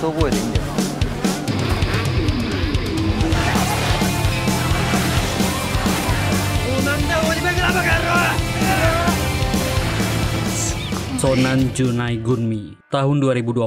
覚えでいいんだよな Sonan Junai Gunmi tahun 2020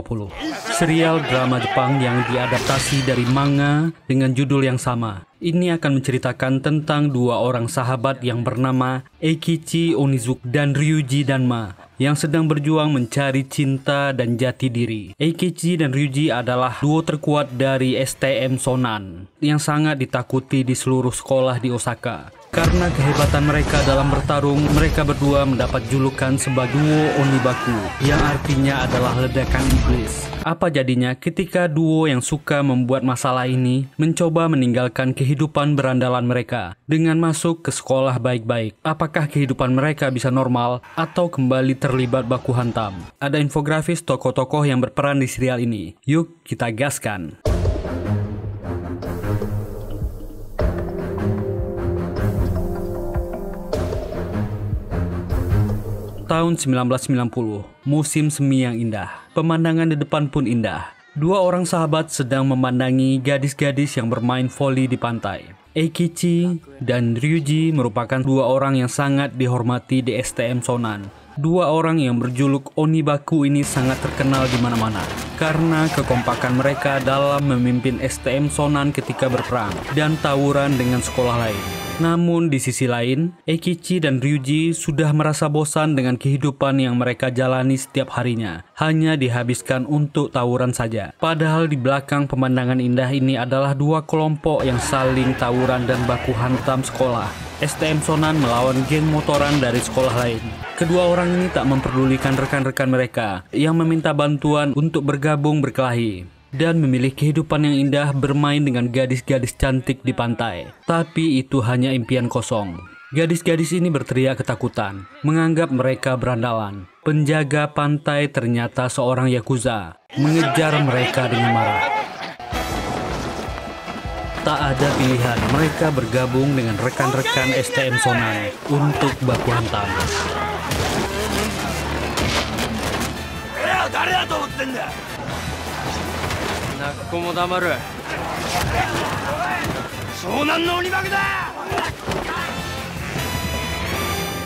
serial drama Jepang yang diadaptasi dari manga dengan judul yang sama ini akan menceritakan tentang dua orang sahabat yang bernama Eikichi Onizuka dan Ryuji Danma yang sedang berjuang mencari cinta dan jati diri. Eikichi dan Ryuji adalah duo terkuat dari STM Sonan yang sangat ditakuti di seluruh sekolah di Osaka. Karena kehebatan mereka dalam bertarung, mereka berdua mendapat julukan sebagai duo Onibaku, yang artinya adalah ledakan iblis. Apa jadinya ketika duo yang suka membuat masalah ini mencoba meninggalkan kehidupan berandalan mereka dengan masuk ke sekolah baik-baik? Apakah kehidupan mereka bisa normal atau kembali terlibat baku hantam? Ada infografis tokoh-tokoh yang berperan di serial ini. Yuk kita gaskan! Tahun 1990, musim semi yang indah. Pemandangan di depan pun indah. Dua orang sahabat sedang memandangi gadis-gadis yang bermain voli di pantai. Eikichi dan Ryuji merupakan dua orang yang sangat dihormati di STM Sonan. Dua orang yang berjuluk Onibaku ini sangat terkenal di mana-mana karena kekompakan mereka dalam memimpin STM Sonan ketika berperang dan tawuran dengan sekolah lain. Namun di sisi lain, Eikichi dan Ryuji sudah merasa bosan dengan kehidupan yang mereka jalani setiap harinya. Hanya dihabiskan untuk tawuran saja. Padahal di belakang pemandangan indah ini adalah dua kelompok yang saling tawuran dan baku hantam sekolah. STM Sonan melawan geng motoran dari sekolah lain. Kedua orang ini tak memperdulikan rekan-rekan mereka yang meminta bantuan untuk bergabung berkelahi dan memilih kehidupan yang indah bermain dengan gadis-gadis cantik di pantai. Tapi itu hanya impian kosong. Gadis-gadis ini berteriak ketakutan, menganggap mereka berandalan. Penjaga pantai ternyata seorang Yakuza, mengejar mereka dengan marah. Tak ada pilihan, mereka bergabung dengan rekan-rekan STM Sonan untuk baku hantam. 泣く子も黙る湘南の鬼バグだ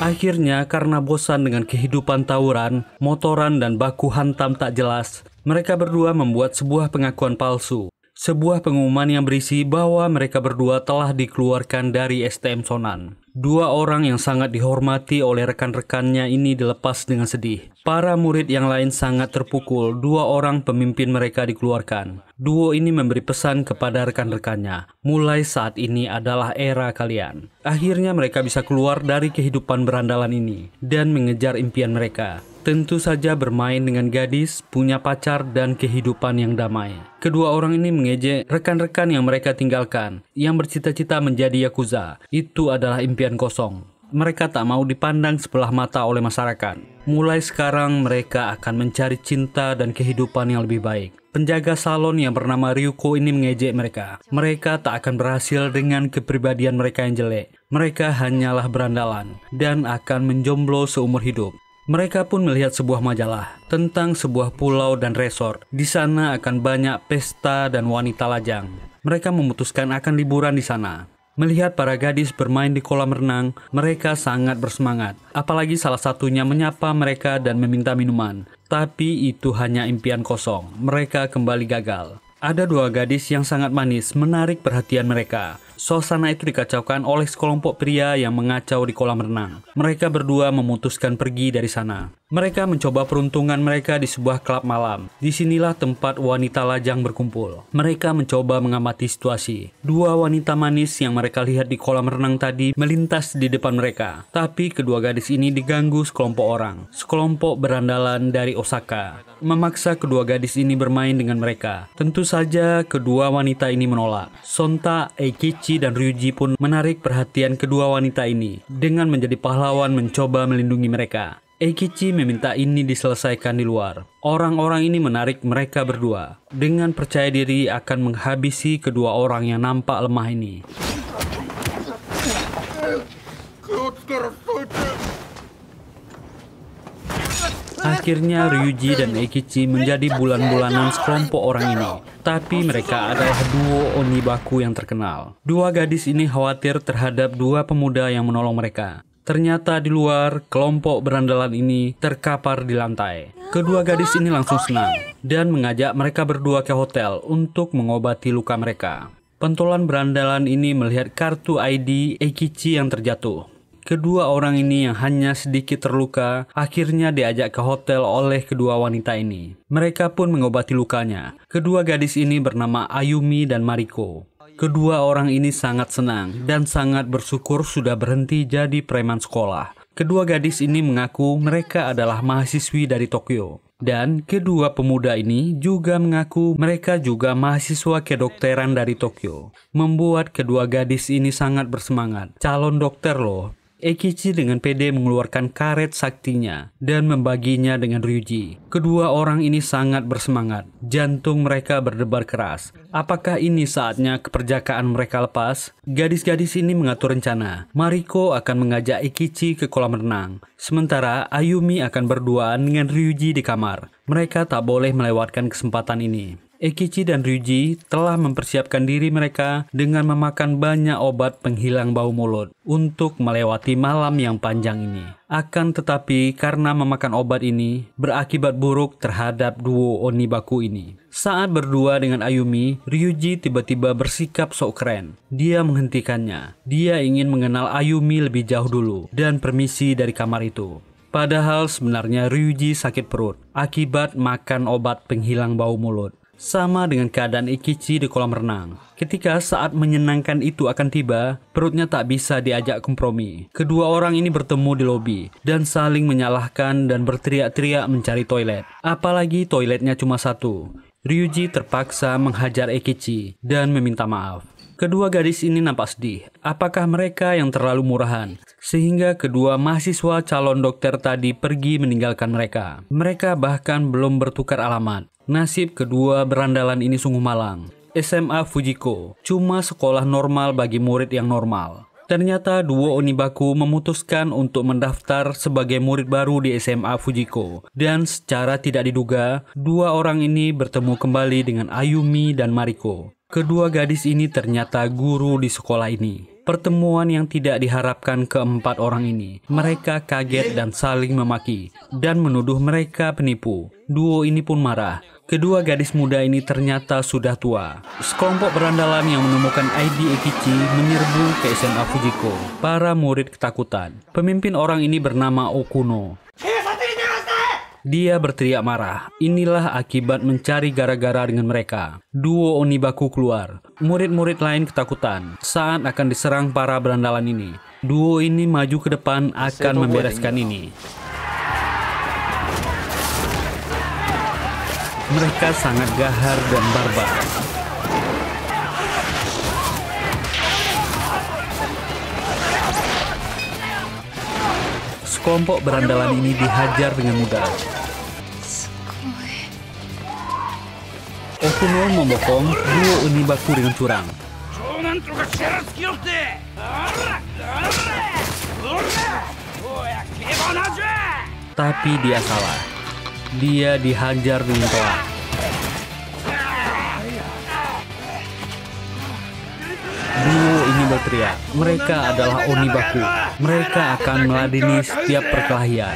Akhirnya karena bosan dengan kehidupan tawuran, motoran dan baku hantam tak jelas, mereka berdua membuat sebuah pengakuan palsu. Sebuah pengumuman yang berisi bahwa mereka berdua telah dikeluarkan dari STM Sonan. Dua orang yang sangat dihormati oleh rekan-rekannya ini dilepas dengan sedih. Para murid yang lain sangat terpukul, dua orang pemimpin mereka dikeluarkan. Duo ini memberi pesan kepada rekan-rekannya, mulai saat ini adalah era kalian. Akhirnya mereka bisa keluar dari kehidupan berandalan ini dan mengejar impian mereka. Tentu saja bermain dengan gadis, punya pacar, dan kehidupan yang damai. Kedua orang ini mengejek rekan-rekan yang mereka tinggalkan, yang bercita-cita menjadi Yakuza. Itu adalah impian kosong. Mereka tak mau dipandang sebelah mata oleh masyarakat. Mulai sekarang mereka akan mencari cinta dan kehidupan yang lebih baik. Penjaga salon yang bernama Ryuko ini mengejek mereka. Mereka tak akan berhasil dengan kepribadian mereka yang jelek. Mereka hanyalah berandalan dan akan menjomblo seumur hidup. Mereka pun melihat sebuah majalah tentang sebuah pulau dan resort. Di sana akan banyak pesta dan wanita lajang. Mereka memutuskan akan liburan di sana. Melihat para gadis bermain di kolam renang, mereka sangat bersemangat. Apalagi salah satunya menyapa mereka dan meminta minuman. Tapi itu hanya impian kosong. Mereka kembali gagal. Ada dua gadis yang sangat manis menarik perhatian mereka. Suasana itu dikacaukan oleh sekelompok pria yang mengacau di kolam renang. Mereka berdua memutuskan pergi dari sana. Mereka mencoba peruntungan mereka di sebuah klub malam. Di sinilah tempat wanita lajang berkumpul. Mereka mencoba mengamati situasi. Dua wanita manis yang mereka lihat di kolam renang tadi melintas di depan mereka. Tapi kedua gadis ini diganggu sekelompok orang. Sekelompok berandalan dari Osaka. Memaksa kedua gadis ini bermain dengan mereka. Tentu saja kedua wanita ini menolak. Sonta Eikichi dan Ryuji pun menarik perhatian kedua wanita ini dengan menjadi pahlawan mencoba melindungi mereka. Eikichi meminta ini diselesaikan di luar. Orang-orang ini menarik mereka berdua dengan percaya diri akan menghabisi kedua orang yang nampak lemah ini. Akhirnya Ryuji dan Eikichi menjadi bulan-bulanan sekelompok orang ini. Tapi mereka adalah duo Onibaku yang terkenal. Dua gadis ini khawatir terhadap dua pemuda yang menolong mereka. Ternyata di luar, kelompok berandalan ini terkapar di lantai. Kedua gadis ini langsung senang dan mengajak mereka berdua ke hotel untuk mengobati luka mereka. Pentolan berandalan ini melihat kartu ID Eikichi yang terjatuh. Kedua orang ini yang hanya sedikit terluka akhirnya diajak ke hotel oleh kedua wanita ini. Mereka pun mengobati lukanya. Kedua gadis ini bernama Ayumi dan Mariko. Kedua orang ini sangat senang dan sangat bersyukur sudah berhenti jadi preman sekolah. Kedua gadis ini mengaku mereka adalah mahasiswi dari Tokyo. Dan kedua pemuda ini juga mengaku mereka juga mahasiswa kedokteran dari Tokyo. Membuat kedua gadis ini sangat bersemangat. Calon dokter loh, Eikichi dengan pede mengeluarkan karet saktinya dan membaginya dengan Ryuji. Kedua orang ini sangat bersemangat. Jantung mereka berdebar keras. Apakah ini saatnya keperjakaan mereka lepas? Gadis-gadis ini mengatur rencana. Mariko akan mengajak Eikichi ke kolam renang. Sementara Ayumi akan berduaan dengan Ryuji di kamar. Mereka tak boleh melewatkan kesempatan ini. Ekichi dan Ryuji telah mempersiapkan diri mereka dengan memakan banyak obat penghilang bau mulut untuk melewati malam yang panjang ini. Akan tetapi karena memakan obat ini berakibat buruk terhadap duo Onibaku ini. Saat berdua dengan Ayumi, Ryuji tiba-tiba bersikap sok keren. Dia menghentikannya. Dia ingin mengenal Ayumi lebih jauh dulu dan permisi dari kamar itu. Padahal sebenarnya Ryuji sakit perut akibat makan obat penghilang bau mulut. Sama dengan keadaan Ikichi di kolam renang. Ketika saat menyenangkan itu akan tiba, perutnya tak bisa diajak kompromi. Kedua orang ini bertemu di lobi dan saling menyalahkan dan berteriak-teriak mencari toilet. Apalagi toiletnya cuma satu. Ryuji terpaksa menghajar Ikichi dan meminta maaf. Kedua gadis ini nampak sedih. Apakah mereka yang terlalu murahan? Sehingga kedua mahasiswa calon dokter tadi pergi meninggalkan mereka. Mereka bahkan belum bertukar alamat. Nasib kedua berandalan ini sungguh malang. SMA Fujiko cuma sekolah normal bagi murid yang normal. Ternyata duo Onibaku memutuskan untuk mendaftar sebagai murid baru di SMA Fujiko. Dan secara tidak diduga, dua orang ini bertemu kembali dengan Ayumi dan Mariko. Kedua gadis ini ternyata guru di sekolah ini. Pertemuan yang tidak diharapkan keempat orang ini. Mereka kaget dan saling memaki dan menuduh mereka penipu. Duo ini pun marah Kedua gadis muda ini ternyata sudah tua. Sekelompok berandalan yang menemukan ID Ekichi menyerbu ke SMA Fujiko. Para murid ketakutan. Pemimpin orang ini bernama Okuno. Dia berteriak marah. Inilah akibat mencari gara-gara dengan mereka. Duo Onibaku keluar. Murid-murid lain ketakutan saat akan diserang para berandalan ini. Duo ini maju ke depan akan membereskan ini. Mereka sangat gahar dan barbar. Sekelompok berandalan ini dihajar dengan mudah. Okuno membokong duo Unibaku dengan curang. Tapi dia salah dia dihajar dengan telak. Duo ini berteriak, mereka adalah Onibaku. Mereka akan meladeni setiap perkelahian.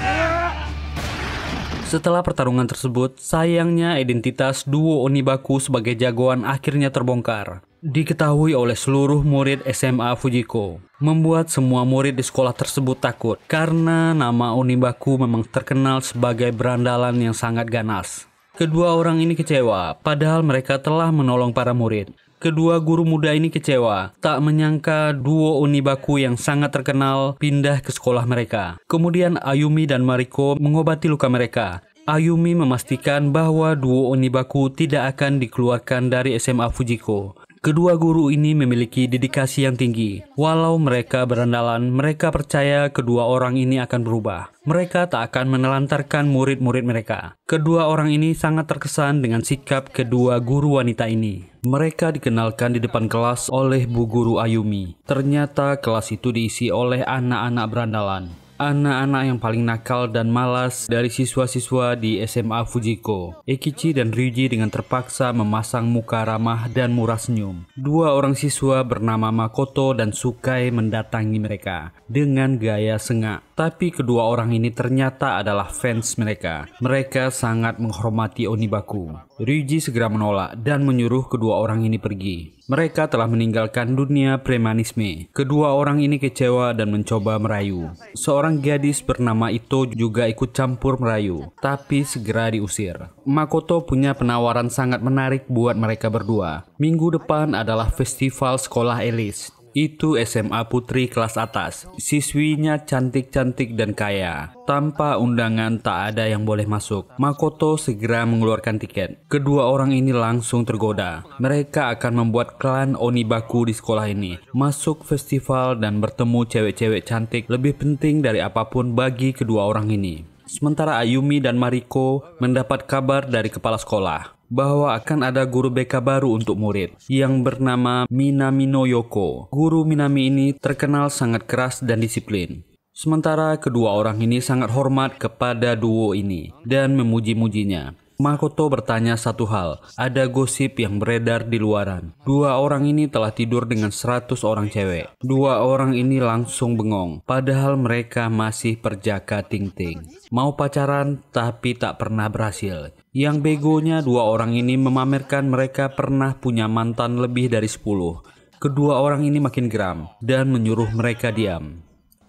Setelah pertarungan tersebut, sayangnya identitas duo Onibaku sebagai jagoan akhirnya terbongkar diketahui oleh seluruh murid SMA Fujiko, membuat semua murid di sekolah tersebut takut karena nama Onibaku memang terkenal sebagai berandalan yang sangat ganas. Kedua orang ini kecewa, padahal mereka telah menolong para murid. Kedua guru muda ini kecewa, tak menyangka duo Onibaku yang sangat terkenal pindah ke sekolah mereka. Kemudian Ayumi dan Mariko mengobati luka mereka. Ayumi memastikan bahwa duo Onibaku tidak akan dikeluarkan dari SMA Fujiko. Kedua guru ini memiliki dedikasi yang tinggi. Walau mereka berandalan, mereka percaya kedua orang ini akan berubah. Mereka tak akan menelantarkan murid-murid mereka. Kedua orang ini sangat terkesan dengan sikap kedua guru wanita ini. Mereka dikenalkan di depan kelas oleh Bu Guru Ayumi. Ternyata kelas itu diisi oleh anak-anak berandalan. anak-anak yang paling nakal dan malas dari siswa-siswa di SMA Fujiko. Ekichi dan Ryuji dengan terpaksa memasang muka ramah dan murah senyum. Dua orang siswa bernama Makoto dan Sukai mendatangi mereka dengan gaya sengak. Tapi kedua orang ini ternyata adalah fans mereka. Mereka sangat menghormati Onibaku. Ryuji segera menolak dan menyuruh kedua orang ini pergi. Mereka telah meninggalkan dunia premanisme. Kedua orang ini kecewa dan mencoba merayu. Seorang gadis bernama Ito juga ikut campur merayu, tapi segera diusir. Makoto punya penawaran sangat menarik buat mereka berdua. Minggu depan adalah festival sekolah Elis. Itu SMA putri kelas atas. Siswinya cantik-cantik dan kaya. Tanpa undangan tak ada yang boleh masuk. Makoto segera mengeluarkan tiket. Kedua orang ini langsung tergoda. Mereka akan membuat klan Onibaku di sekolah ini. Masuk festival dan bertemu cewek-cewek cantik lebih penting dari apa pun bagi kedua orang ini. Sementara Ayumi dan Mariko mendapat kabar dari kepala sekolah bahwa akan ada guru BK baru untuk murid yang bernama Minamino Yoko. Guru Minami ini terkenal sangat keras dan disiplin. Sementara kedua orang ini sangat hormat kepada duo ini dan memuji-mujinya. Makoto bertanya satu hal, ada gosip yang beredar di luaran. Dua orang ini telah tidur dengan 100 orang cewek. Dua orang ini langsung bengong, padahal mereka masih perjaka ting-ting. Mau pacaran tapi tak pernah berhasil. Yang begonya dua orang ini memamerkan mereka pernah punya mantan lebih dari 10. Kedua orang ini makin geram dan menyuruh mereka diam.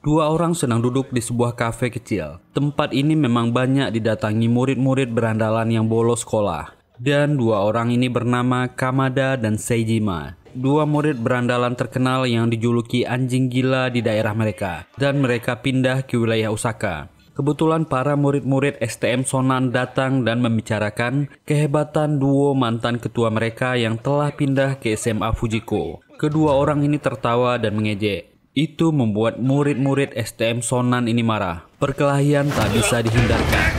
Dua orang sedang duduk di sebuah kafe kecil. Tempat ini memang banyak didatangi murid-murid berandalan yang bolos sekolah. Dan dua orang ini bernama Kamada dan Seijima. Dua murid berandalan terkenal yang dijuluki anjing gila di daerah mereka. Dan mereka pindah ke wilayah Osaka. Kebetulan para murid-murid STM Sonan datang dan membicarakan kehebatan duo mantan ketua mereka yang telah pindah ke SMA Fujiko. Kedua orang ini tertawa dan mengejek. Itu membuat murid-murid STM Sonan ini marah. Perkelahian tak bisa dihindarkan.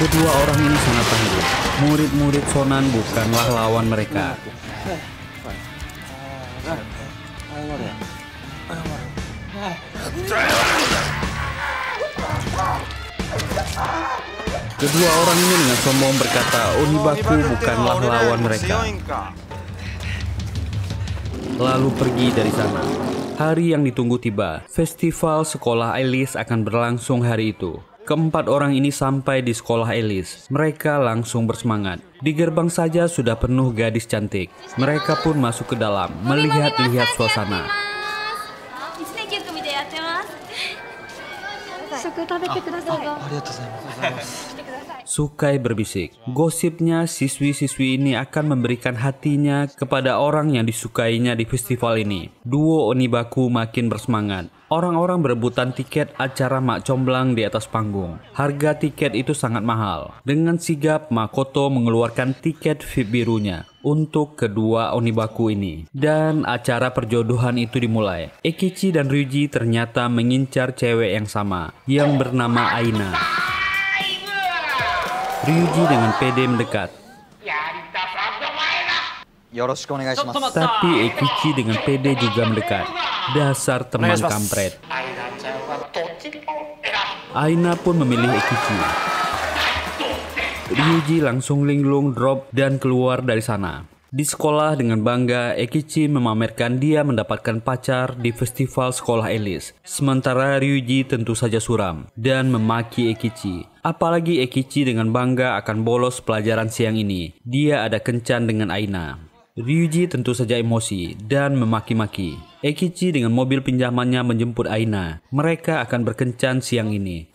Kedua orang ini sangat tangguh. Murid-murid Sonan bukanlah lawan mereka. Kedua orang ini dengan sombong berkata, Onibaku bukanlah lawan mereka lalu pergi dari sana. Hari yang ditunggu tiba. Festival sekolah Elis akan berlangsung hari itu. Keempat orang ini sampai di sekolah Elis. Mereka langsung bersemangat. Di gerbang saja sudah penuh gadis cantik. Mereka pun masuk ke dalam, melihat-lihat suasana. Sukai berbisik. Gosipnya siswi-siswi ini akan memberikan hatinya kepada orang yang disukainya di festival ini. Duo Onibaku makin bersemangat. Orang-orang berebutan tiket acara Mak Comblang di atas panggung. Harga tiket itu sangat mahal. Dengan sigap, Makoto mengeluarkan tiket VIP birunya untuk kedua Onibaku ini. Dan acara perjodohan itu dimulai. Ekichi dan Ryuji ternyata mengincar cewek yang sama, yang bernama Aina. Ryuji dengan PD mendekat. Tapi Ekichi dengan PD juga mendekat. Dasar teman kampret. Aina pun memilih Ekichi. Ryuji langsung linglung drop dan keluar dari sana. Di sekolah dengan bangga, Ekichi memamerkan dia mendapatkan pacar di festival sekolah Elis. Sementara Ryuji tentu saja suram dan memaki Ekichi. Apalagi Ekichi dengan bangga akan bolos pelajaran siang ini. Dia ada kencan dengan Aina. Ryuji tentu saja emosi dan memaki-maki. Ekichi dengan mobil pinjamannya menjemput Aina. Mereka akan berkencan siang ini.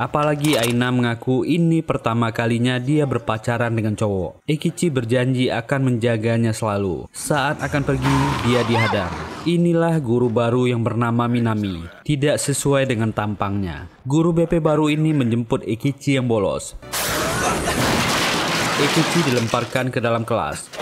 Apalagi Aina mengaku ini pertama kalinya dia berpacaran dengan cowok. Ekichi berjanji akan menjaganya selalu. Saat akan pergi, dia dihadang. Inilah guru baru yang bernama Minami. Tidak sesuai dengan tampangnya. Guru BP baru ini menjemput Ekichi yang bolos. Ekichi dilemparkan ke dalam kelas.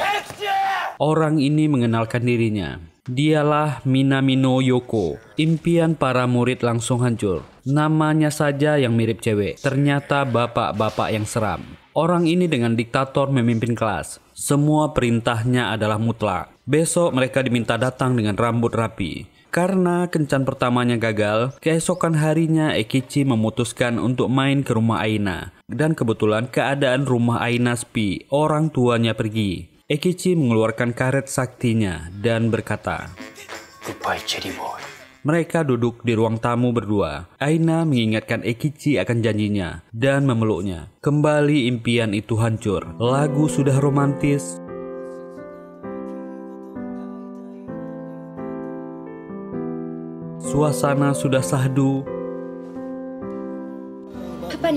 Orang ini mengenalkan dirinya. Dialah Minamino Yoko. Impian para murid langsung hancur. Namanya saja yang mirip cewek. Ternyata bapak-bapak yang seram. Orang ini dengan diktator memimpin kelas. Semua perintahnya adalah mutlak. Besok mereka diminta datang dengan rambut rapi. Karena kencan pertamanya gagal, keesokan harinya Ekichi memutuskan untuk main ke rumah Aina. Dan kebetulan keadaan rumah Aina sepi, orang tuanya pergi. Ekichi mengeluarkan karet saktinya dan berkata, Goodbye, Mereka duduk di ruang tamu berdua. Aina mengingatkan Ekichi akan janjinya dan memeluknya. Kembali impian itu hancur. Lagu sudah romantis, Suasana sudah sahdu. Papa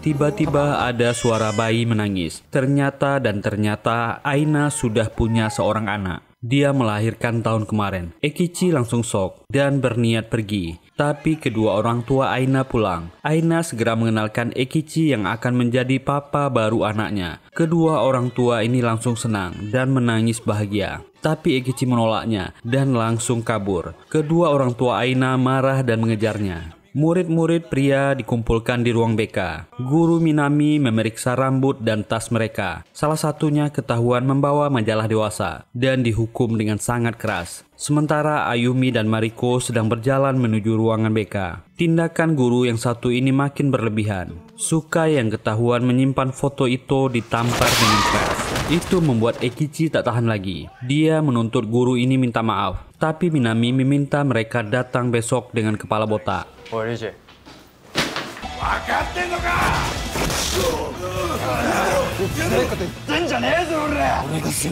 tiba-tiba ada suara bayi menangis. Ternyata dan ternyata Aina sudah punya seorang anak. Dia melahirkan tahun kemarin. Ekichi langsung sok dan berniat pergi. Tapi kedua orang tua Aina pulang. Aina segera mengenalkan Ekichi yang akan menjadi papa baru anaknya. Kedua orang tua ini langsung senang dan menangis bahagia. Tapi Ekichi menolaknya dan langsung kabur. Kedua orang tua Aina marah dan mengejarnya. Murid-murid pria dikumpulkan di ruang BK. Guru Minami memeriksa rambut dan tas mereka. Salah satunya ketahuan membawa majalah dewasa dan dihukum dengan sangat keras. Sementara Ayumi dan Mariko sedang berjalan menuju ruangan BK. Tindakan guru yang satu ini makin berlebihan. Suka yang ketahuan menyimpan foto itu ditampar dengan keras. Itu membuat Ekichi tak tahan lagi. Dia menuntut guru ini minta maaf. Tapi Minami meminta mereka datang besok dengan kepala botak. おい、リーチ。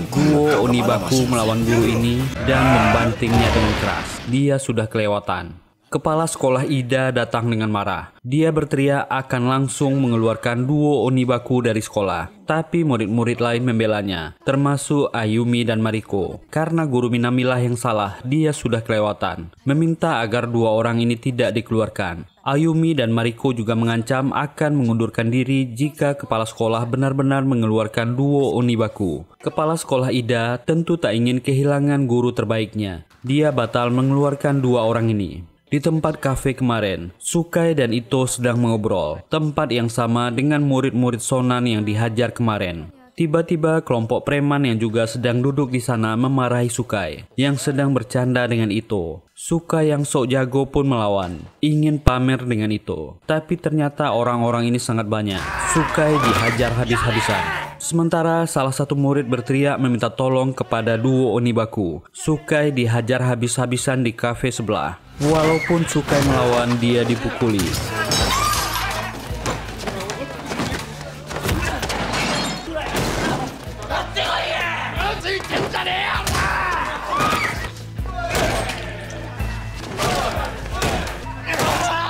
Guo Onibaku melawan guru ini dan membantingnya dengan keras. Dia sudah kelewatan. Kepala sekolah Ida datang dengan marah. Dia berteriak akan langsung mengeluarkan duo Onibaku dari sekolah. Tapi murid-murid lain membelanya, termasuk Ayumi dan Mariko. Karena guru Minamilah yang salah, dia sudah kelewatan. Meminta agar dua orang ini tidak dikeluarkan. Ayumi dan Mariko juga mengancam akan mengundurkan diri jika kepala sekolah benar-benar mengeluarkan duo Onibaku. Kepala sekolah Ida tentu tak ingin kehilangan guru terbaiknya. Dia batal mengeluarkan dua orang ini. Di tempat kafe kemarin, Sukai dan Ito sedang mengobrol. Tempat yang sama dengan murid-murid Sonan yang dihajar kemarin. Tiba-tiba kelompok preman yang juga sedang duduk di sana memarahi Sukai yang sedang bercanda dengan Ito. Sukai yang sok jago pun melawan, ingin pamer dengan Ito. Tapi ternyata orang-orang ini sangat banyak. Sukai dihajar habis-habisan. Sementara salah satu murid berteriak meminta tolong kepada duo Onibaku. Sukai dihajar habis-habisan di kafe sebelah. Walaupun Sukai melawan, dia dipukuli.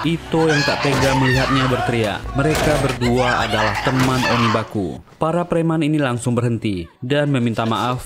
Ito yang tak tega melihatnya berteriak. Mereka berdua adalah teman Onibaku. Para preman ini langsung berhenti dan meminta maaf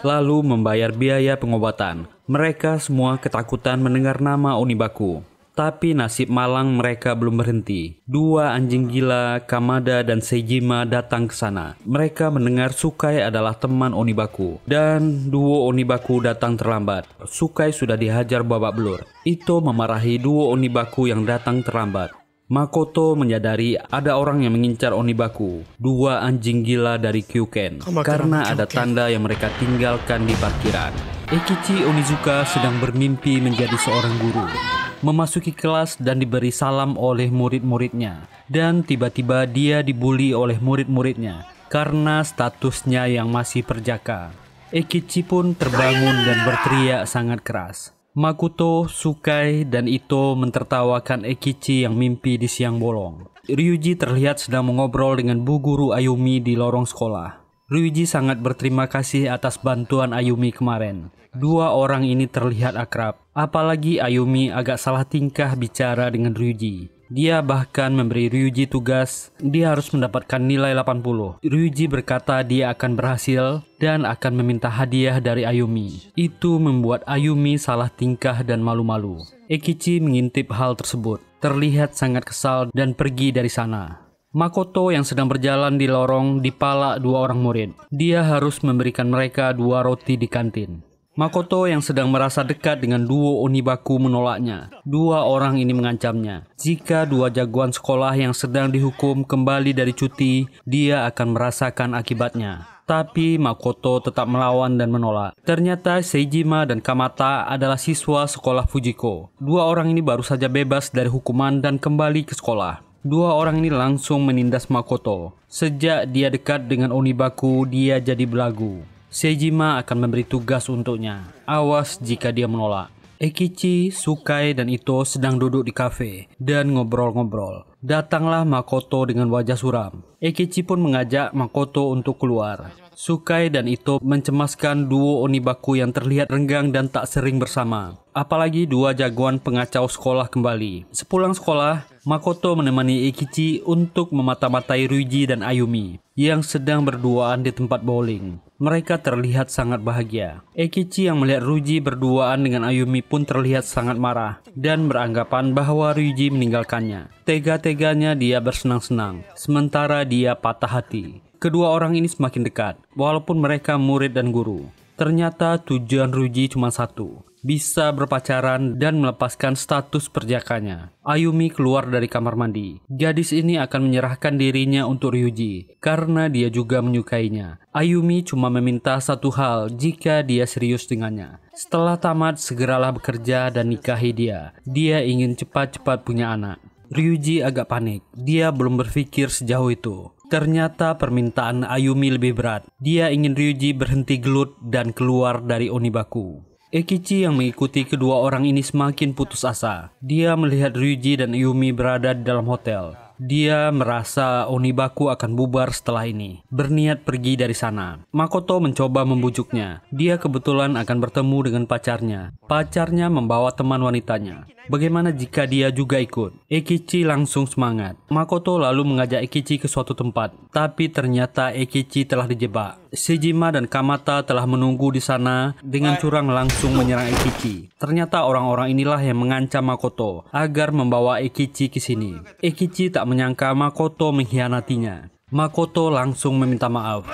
lalu membayar biaya pengobatan. Mereka semua ketakutan mendengar nama Onibaku. Tapi nasib malang mereka belum berhenti. Dua anjing gila, Kamada dan Seijima datang ke sana. Mereka mendengar Sukai adalah teman Onibaku. Dan duo Onibaku datang terlambat. Sukai sudah dihajar babak belur. Ito memarahi duo Onibaku yang datang terlambat. Makoto menyadari ada orang yang mengincar Onibaku, dua anjing gila dari Kyuken, karena ada tanda yang mereka tinggalkan di parkiran. Ekichi Onizuka sedang bermimpi menjadi seorang guru, memasuki kelas dan diberi salam oleh murid-muridnya. Dan tiba-tiba dia dibully oleh murid-muridnya karena statusnya yang masih perjaka. Ekichi pun terbangun dan berteriak sangat keras. Makoto, Sukai, dan Ito mentertawakan Ekichi yang mimpi di siang bolong. Ryuji terlihat sedang mengobrol dengan Bu Guru Ayumi di lorong sekolah. Ryuji sangat berterima kasih atas bantuan Ayumi kemarin. Dua orang ini terlihat akrab. Apalagi Ayumi agak salah tingkah bicara dengan Ryuji. Dia bahkan memberi Ryuji tugas, dia harus mendapatkan nilai 80. Ryuji berkata dia akan berhasil dan akan meminta hadiah dari Ayumi. Itu membuat Ayumi salah tingkah dan malu-malu. Ekichi mengintip hal tersebut, terlihat sangat kesal dan pergi dari sana. Makoto yang sedang berjalan di lorong dipalak dua orang murid. Dia harus memberikan mereka dua roti di kantin. Makoto yang sedang merasa dekat dengan duo Onibaku menolaknya. Dua orang ini mengancamnya. Jika dua jagoan sekolah yang sedang dihukum kembali dari cuti, dia akan merasakan akibatnya. Tapi Makoto tetap melawan dan menolak. Ternyata Seijima dan Kamata adalah siswa sekolah Fujiko. Dua orang ini baru saja bebas dari hukuman dan kembali ke sekolah. Dua orang ini langsung menindas Makoto. Sejak dia dekat dengan Onibaku, dia jadi belagu. Seijima akan memberi tugas untuknya. Awas jika dia menolak. Ekichi, Sukai, dan Ito sedang duduk di kafe dan ngobrol-ngobrol. Datanglah Makoto dengan wajah suram. Ekichi pun mengajak Makoto untuk keluar. Sukai dan Ito mencemaskan duo Onibaku yang terlihat renggang dan tak sering bersama. Apalagi dua jagoan pengacau sekolah kembali. Sepulang sekolah, Makoto menemani Ekichi untuk memata-matai Ryuji dan Ayumi yang sedang berduaan di tempat bowling. Mereka terlihat sangat bahagia. Ekichi yang melihat Ryuji berduaan dengan Ayumi pun terlihat sangat marah dan beranggapan bahwa Ryuji meninggalkannya. Tega-teganya dia bersenang-senang, sementara dia patah hati. Kedua orang ini semakin dekat, walaupun mereka murid dan guru. Ternyata tujuan Ryuji cuma satu, bisa berpacaran dan melepaskan status perjakanya. Ayumi keluar dari kamar mandi. Gadis ini akan menyerahkan dirinya untuk Ryuji karena dia juga menyukainya. Ayumi cuma meminta satu hal jika dia serius dengannya. Setelah tamat, segeralah bekerja dan nikahi dia. Dia ingin cepat-cepat punya anak. Ryuji agak panik. Dia belum berpikir sejauh itu. Ternyata permintaan Ayumi lebih berat. Dia ingin Ryuji berhenti gelut dan keluar dari Onibaku. Ekichi yang mengikuti kedua orang ini semakin putus asa. Dia melihat Ryuji dan Ayumi berada di dalam hotel. Dia merasa Onibaku akan bubar setelah ini. Berniat pergi dari sana. Makoto mencoba membujuknya. Dia kebetulan akan bertemu dengan pacarnya. Pacarnya membawa teman wanitanya. Bagaimana jika dia juga ikut? Ekichi langsung semangat. Makoto lalu mengajak Ekichi ke suatu tempat. Tapi ternyata Ekichi telah dijebak. Sejima dan Kamata telah menunggu di sana dengan curang langsung menyerang Ekichi. Ternyata orang-orang inilah yang mengancam Makoto agar membawa Ekichi ke sini. Ekichi tak menyangka Makoto mengkhianatinya. Makoto langsung meminta maaf.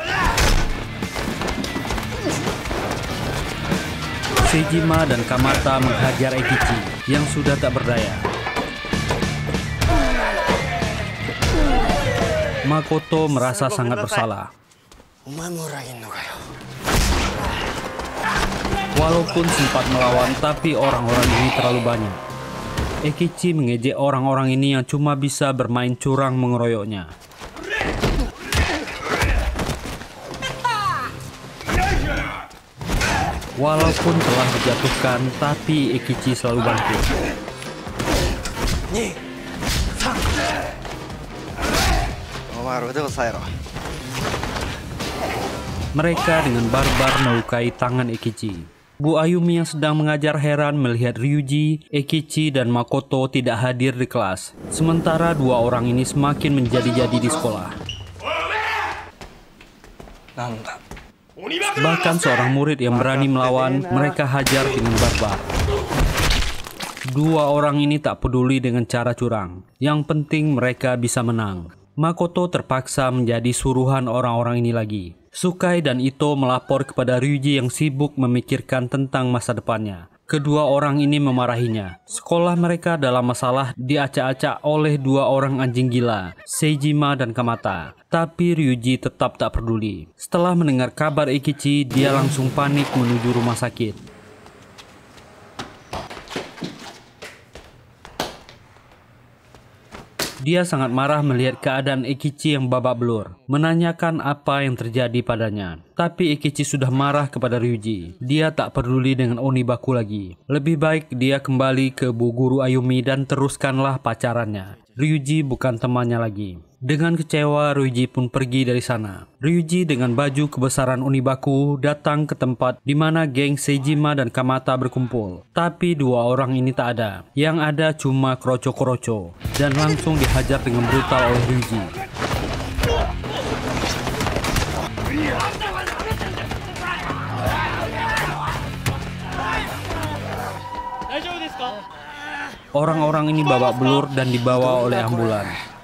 Sejima dan Kamata menghajar Ekichi yang sudah tak berdaya. Makoto merasa sangat bersalah. Walaupun sempat melawan, tapi orang-orang ini terlalu banyak. Ekichi mengejek orang-orang ini yang cuma bisa bermain curang mengeroyoknya. Walaupun telah dijatuhkan, tapi Ekichi selalu bangkit. Mereka dengan barbar melukai tangan Ekichi. Bu Ayumi yang sedang mengajar heran melihat Ryuji, Ekichi, dan Makoto tidak hadir di kelas. Sementara dua orang ini semakin menjadi-jadi di sekolah. Bahkan seorang murid yang berani melawan, mereka hajar dengan barbar. Dua orang ini tak peduli dengan cara curang. Yang penting mereka bisa menang. Makoto terpaksa menjadi suruhan orang-orang ini lagi. Sukai dan Ito melapor kepada Ryuji yang sibuk memikirkan tentang masa depannya. Kedua orang ini memarahinya. Sekolah mereka dalam masalah diacak-acak oleh dua orang anjing gila, Seijima dan Kamata. Tapi Ryuji tetap tak peduli. Setelah mendengar kabar Ikichi, dia langsung panik menuju rumah sakit. Dia sangat marah melihat keadaan Ikichi yang babak belur, menanyakan apa yang terjadi padanya. Tapi Ikichi sudah marah kepada Ryuji. Dia tak peduli dengan Onibaku lagi. Lebih baik dia kembali ke Bu Guru Ayumi dan teruskanlah pacarannya. Ryuji bukan temannya lagi. Dengan kecewa, Ryuji pun pergi dari sana. Ryuji dengan baju kebesaran Onibaku datang ke tempat di mana geng Seijima dan Kamata berkumpul. Tapi dua orang ini tak ada. Yang ada cuma Kroco-Kroco dan langsung dihajar dengan brutal oleh Ryuji. Orang-orang ini babak belur dan dibawa oleh ambulan.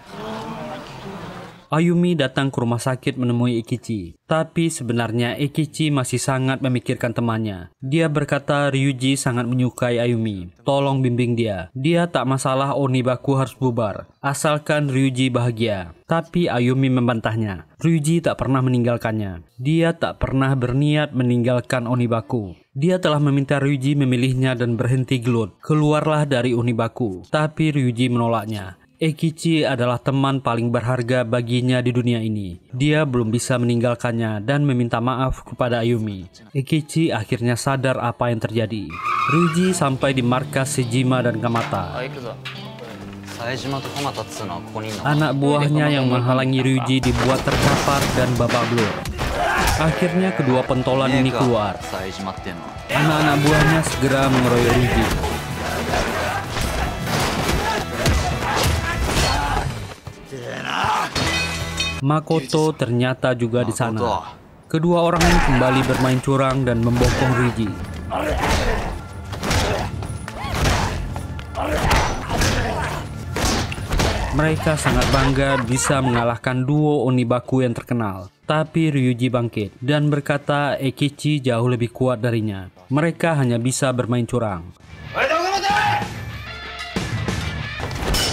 Ayumi datang ke rumah sakit menemui Ikichi. Tapi sebenarnya Ikichi masih sangat memikirkan temannya. Dia berkata Ryuji sangat menyukai Ayumi. Tolong bimbing dia. Dia tak masalah Onibaku harus bubar. Asalkan Ryuji bahagia. Tapi Ayumi membantahnya. Ryuji tak pernah meninggalkannya. Dia tak pernah berniat meninggalkan Onibaku. Dia telah meminta Ryuji memilihnya dan berhenti gelut. Keluarlah dari Onibaku. Tapi Ryuji menolaknya. Ekichi adalah teman paling berharga baginya di dunia ini. Dia belum bisa meninggalkannya dan meminta maaf kepada Ayumi. Ekichi akhirnya sadar apa yang terjadi. Ryuji sampai di markas Sejima dan Kamata. Anak buahnya yang menghalangi Ryuji dibuat terkapar dan babak belur. Akhirnya kedua pentolan ini keluar. Anak-anak buahnya segera mengeroyok Ryuji. Makoto ternyata juga di sana. Kedua orang ini kembali bermain curang dan membokong Ryuji. Mereka sangat bangga bisa mengalahkan duo Onibaku yang terkenal. Tapi Ryuji bangkit dan berkata Ekichi jauh lebih kuat darinya. Mereka hanya bisa bermain curang.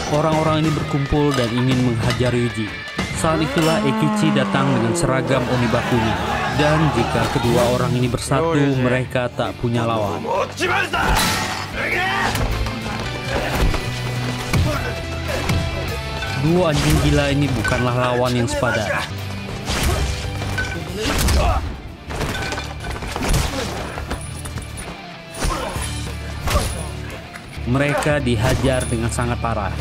Orang-orang ini berkumpul dan ingin menghajar Ryuji. Saat itulah Ekichi datang dengan seragam Onibakunya. Dan jika kedua orang ini bersatu, mereka tak punya lawan. Dua anjing gila ini bukanlah lawan yang sepadan. Mereka dihajar dengan sangat parah.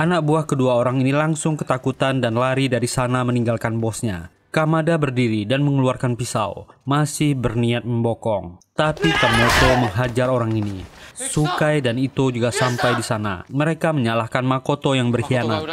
Anak buah kedua orang ini langsung ketakutan dan lari dari sana meninggalkan bosnya. Kamada berdiri dan mengeluarkan pisau, masih berniat membokong. Tapi Kamoto menghajar orang ini. Sukai dan Ito juga sampai di sana. Mereka menyalahkan Makoto yang berkhianat.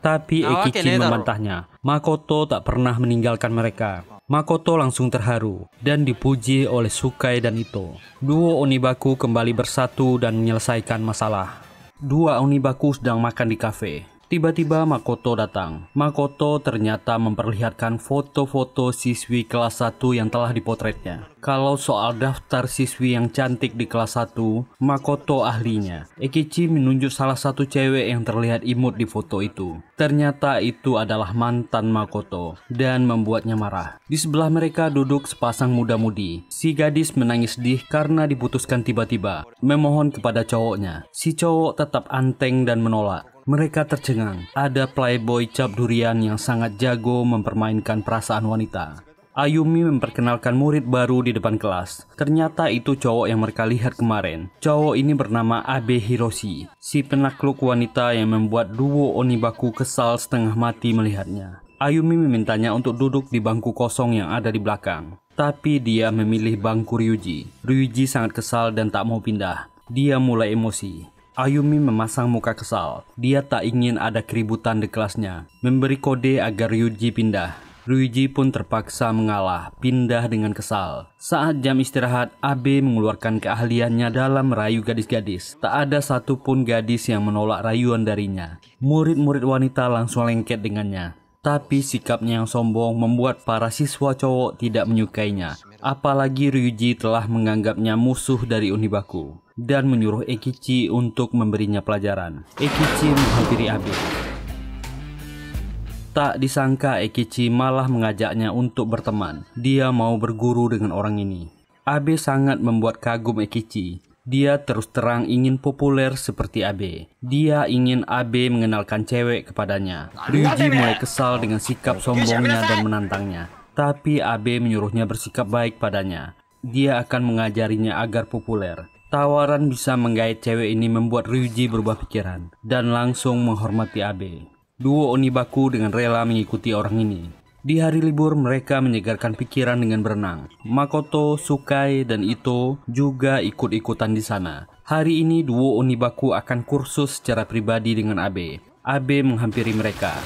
Tapi Ekichi membantahnya. Makoto tak pernah meninggalkan mereka. Makoto langsung terharu dan dipuji oleh Sukai dan Ito. Duo Onibaku kembali bersatu dan menyelesaikan masalah. Dua Onibaku sedang makan di kafe. Tiba-tiba Makoto datang. Makoto ternyata memperlihatkan foto-foto siswi kelas 1 yang telah dipotretnya. Kalau soal daftar siswi yang cantik di kelas 1, Makoto ahlinya. Ekichi menunjuk salah satu cewek yang terlihat imut di foto itu. Ternyata itu adalah mantan Makoto dan membuatnya marah. Di sebelah mereka duduk sepasang muda-mudi. Si gadis menangis sedih karena diputuskan tiba-tiba. Memohon kepada cowoknya. Si cowok tetap anteng dan menolak. Mereka tercengang. Ada playboy cap durian yang sangat jago mempermainkan perasaan wanita. Ayumi memperkenalkan murid baru di depan kelas. Ternyata itu cowok yang mereka lihat kemarin. Cowok ini bernama Abe Hiroshi, si penakluk wanita yang membuat duo Onibaku kesal setengah mati melihatnya. Ayumi memintanya untuk duduk di bangku kosong yang ada di belakang. Tapi dia memilih bangku Ryuji. Ryuji sangat kesal dan tak mau pindah. Dia mulai emosi. Ayumi memasang muka kesal. Dia tak ingin ada keributan di kelasnya. Memberi kode agar Ryuji pindah. Ryuji pun terpaksa mengalah, pindah dengan kesal. Saat jam istirahat, Abe mengeluarkan keahliannya dalam merayu gadis-gadis. Tak ada satupun gadis yang menolak rayuan darinya. Murid-murid wanita langsung lengket dengannya. Tapi sikapnya yang sombong membuat para siswa cowok tidak menyukainya. Apalagi Ryuji telah menganggapnya musuh dari Unibaku dan menyuruh Ekichi untuk memberinya pelajaran. Ekichi menghampiri Abe. Tak disangka Ekichi malah mengajaknya untuk berteman. Dia mau berguru dengan orang ini. Abe sangat membuat kagum Ekichi. Dia terus terang ingin populer seperti Abe. Dia ingin Abe mengenalkan cewek kepadanya. Ryuji mulai kesal dengan sikap sombongnya dan menantangnya. Tapi Abe menyuruhnya bersikap baik padanya. Dia akan mengajarinya agar populer. Tawaran bisa menggait cewek ini membuat Ryuji berubah pikiran dan langsung menghormati Abe. Duo Onibaku dengan rela mengikuti orang ini. Di hari libur mereka menyegarkan pikiran dengan berenang. Makoto, Sukai, dan Ito juga ikut-ikutan di sana. Hari ini duo Onibaku akan kursus secara pribadi dengan Abe. Abe menghampiri mereka.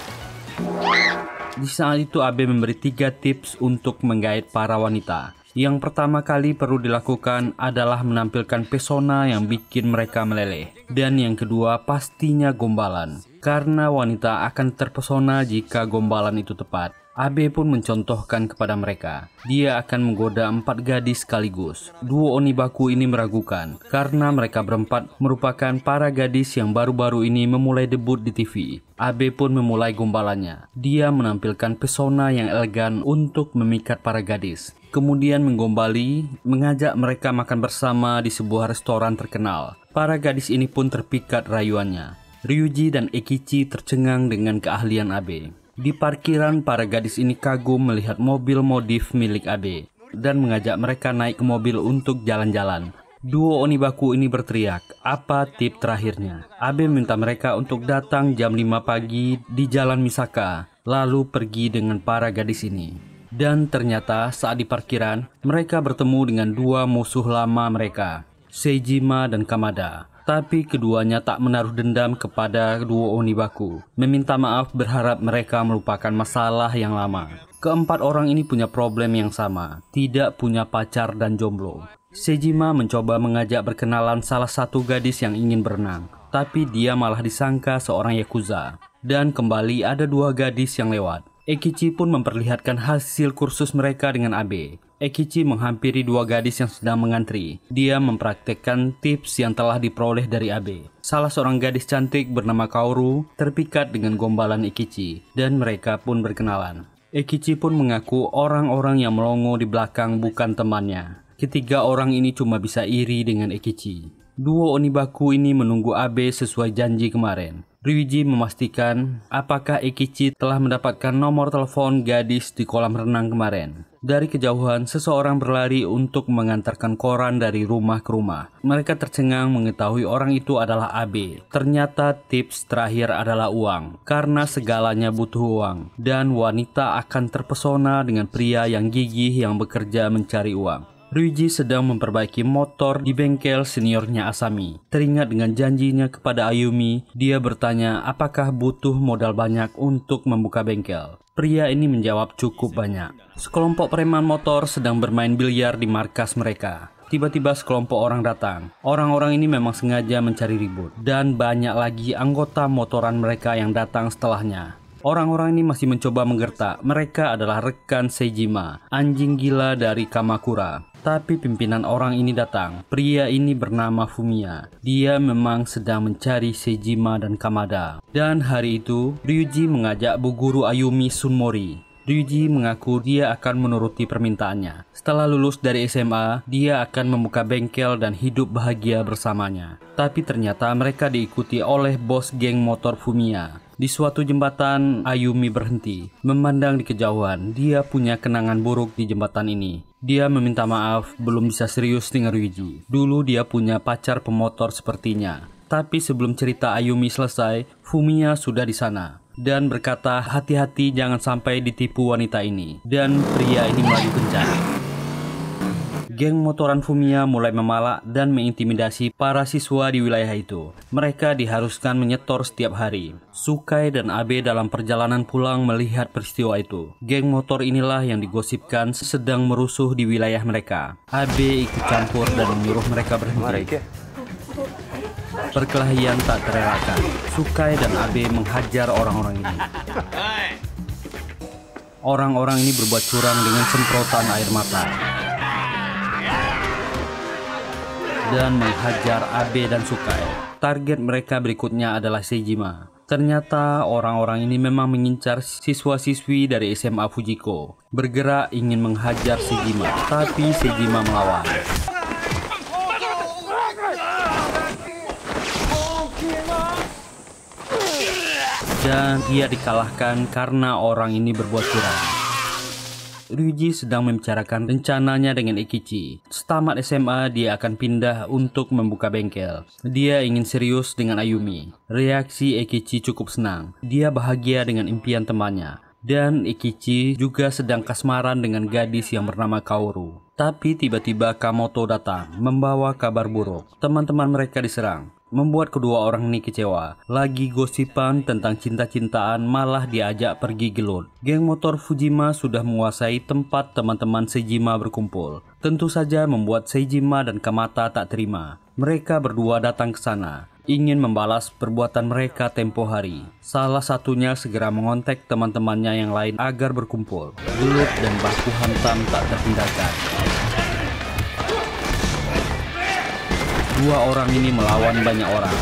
Di saat itu Abe memberi tiga tips untuk menggait para wanita. Yang pertama kali perlu dilakukan adalah menampilkan pesona yang bikin mereka meleleh. Dan yang kedua pastinya gombalan. Karena wanita akan terpesona jika gombalan itu tepat. Abe pun mencontohkan kepada mereka. Dia akan menggoda empat gadis sekaligus. Duo Onibaku ini meragukan karena mereka berempat merupakan para gadis yang baru-baru ini memulai debut di TV. Abe pun memulai gombalannya. Dia menampilkan pesona yang elegan untuk memikat para gadis. Kemudian menggombali, mengajak mereka makan bersama di sebuah restoran terkenal. Para gadis ini pun terpikat rayuannya. Ryuji dan Ekichi tercengang dengan keahlian Abe. Di parkiran, para gadis ini kagum melihat mobil modif milik Abe dan mengajak mereka naik ke mobil untuk jalan-jalan. Duo Onibaku ini berteriak, apa tip terakhirnya? Abe minta mereka untuk datang jam 5 pagi di Jalan Misaka, lalu pergi dengan para gadis ini. Dan ternyata saat di parkiran, mereka bertemu dengan dua musuh lama mereka, Seijima dan Kamada. Tapi keduanya tak menaruh dendam kepada duo Onibaku. Meminta maaf berharap mereka melupakan masalah yang lama. Keempat orang ini punya problem yang sama, tidak punya pacar dan jomblo. Sejima mencoba mengajak berkenalan salah satu gadis yang ingin berenang, tapi dia malah disangka seorang Yakuza. Dan kembali ada dua gadis yang lewat. Ekichi pun memperlihatkan hasil kursus mereka dengan Abe. Ekichi menghampiri dua gadis yang sedang mengantri. Dia mempraktekkan tips yang telah diperoleh dari Abe. Salah seorang gadis cantik bernama Kaoru terpikat dengan gombalan Ekichi dan mereka pun berkenalan. Ekichi pun mengaku orang-orang yang melongo di belakang bukan temannya. Ketiga orang ini cuma bisa iri dengan Ekichi. Duo Onibaku ini menunggu Abe sesuai janji kemarin. Ryuji memastikan apakah Ekichi telah mendapatkan nomor telepon gadis di kolam renang kemarin. Dari kejauhan, seseorang berlari untuk mengantarkan koran dari rumah ke rumah. Mereka tercengang mengetahui orang itu adalah Abe. Ternyata tips terakhir adalah uang, karena segalanya butuh uang. Dan wanita akan terpesona dengan pria yang gigih yang bekerja mencari uang. Ryuji sedang memperbaiki motor di bengkel seniornya Asami. Teringat dengan janjinya kepada Ayumi, dia bertanya apakah butuh modal banyak untuk membuka bengkel. Pria ini menjawab cukup banyak. Sekelompok preman motor sedang bermain biliar di markas mereka. Tiba-tiba sekelompok orang datang. Orang-orang ini memang sengaja mencari ribut. Dan banyak lagi anggota motoran mereka yang datang setelahnya. Orang-orang ini masih mencoba menggertak. Mereka adalah rekan Seijima, anjing gila dari Kamakura. Tapi pimpinan orang ini datang. Pria ini bernama Fumiya. Dia memang sedang mencari Seijima dan Kamada. Dan hari itu, Ryuji mengajak bu guru Ayumi Sunmori. Ryuji mengaku dia akan menuruti permintaannya. Setelah lulus dari SMA, dia akan membuka bengkel dan hidup bahagia bersamanya. Tapi ternyata mereka diikuti oleh bos geng motor Fumiya. Di suatu jembatan, Ayumi berhenti. Memandang di kejauhan, dia punya kenangan buruk di jembatan ini. Dia meminta maaf, belum bisa serius dengan Ryuji. Dulu dia punya pacar pemotor sepertinya. Tapi sebelum cerita Ayumi selesai, Fumiya sudah di sana dan berkata hati-hati jangan sampai ditipu wanita ini. Dan pria ini melaju kencang. Geng motoran Fumiya mulai memalak dan mengintimidasi para siswa di wilayah itu. Mereka diharuskan menyetor setiap hari. Sukai dan Abe dalam perjalanan pulang melihat peristiwa itu. Geng motor inilah yang digosipkan sedang merusuh di wilayah mereka. Abe ikut campur dan menyuruh mereka berhenti. Perkelahian tak terelakkan. Sukai dan Abe menghajar orang-orang ini. Orang-orang ini berbuat curang dengan semprotan air mata. Dan menghajar Abe dan Sukai. Target mereka berikutnya adalah Seijima. Ternyata orang-orang ini memang mengincar siswa-siswi dari SMA Fujiko. Bergerak ingin menghajar Seijima, tapi Seijima melawan. Dan dia dikalahkan karena orang ini berbuat curang. Ryuji sedang membicarakan rencananya dengan Ikichi. Setamat SMA, dia akan pindah untuk membuka bengkel. Dia ingin serius dengan Ayumi. Reaksi Ikichi cukup senang. Dia bahagia dengan impian temannya. Dan Ikichi juga sedang kasmaran dengan gadis yang bernama Kaoru. Tapi tiba-tiba Kamoto datang, membawa kabar buruk. Teman-teman mereka diserang. Membuat kedua orang ini kecewa. Lagi gosipan tentang cinta-cintaan malah diajak pergi gelut. Geng motor Fujima sudah menguasai tempat teman-teman Seijima berkumpul. Tentu saja membuat Seijima dan Kamata tak terima. Mereka berdua datang ke sana ingin membalas perbuatan mereka tempo hari. Salah satunya segera mengontek teman-temannya yang lain agar berkumpul. Gelut dan baku hantam tak terhindarkan. Dua orang ini melawan banyak orang.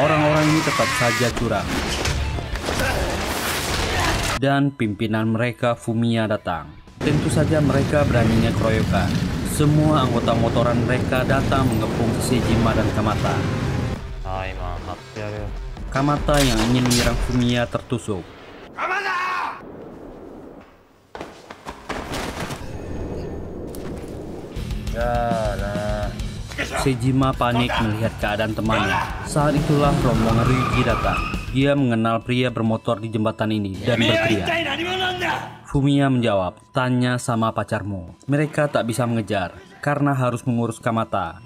Orang-orang ini tetap saja curang. Dan pimpinan mereka Fumia datang. Tentu saja mereka beraninya keroyokan. Semua anggota motoran mereka datang mengepung Sejima dan Kamata. ああ今貼ってやるよ Kamata yang ingin menyerang Fumiya tertusuk. Sejima panik melihat keadaan temannya. Saat itulah rombongan Ryuji datang. Dia mengenal pria bermotor di jembatan ini dan berteriak. Fumiya menjawab, tanya sama pacarmu. Mereka tak bisa mengejar karena harus mengurus Kamata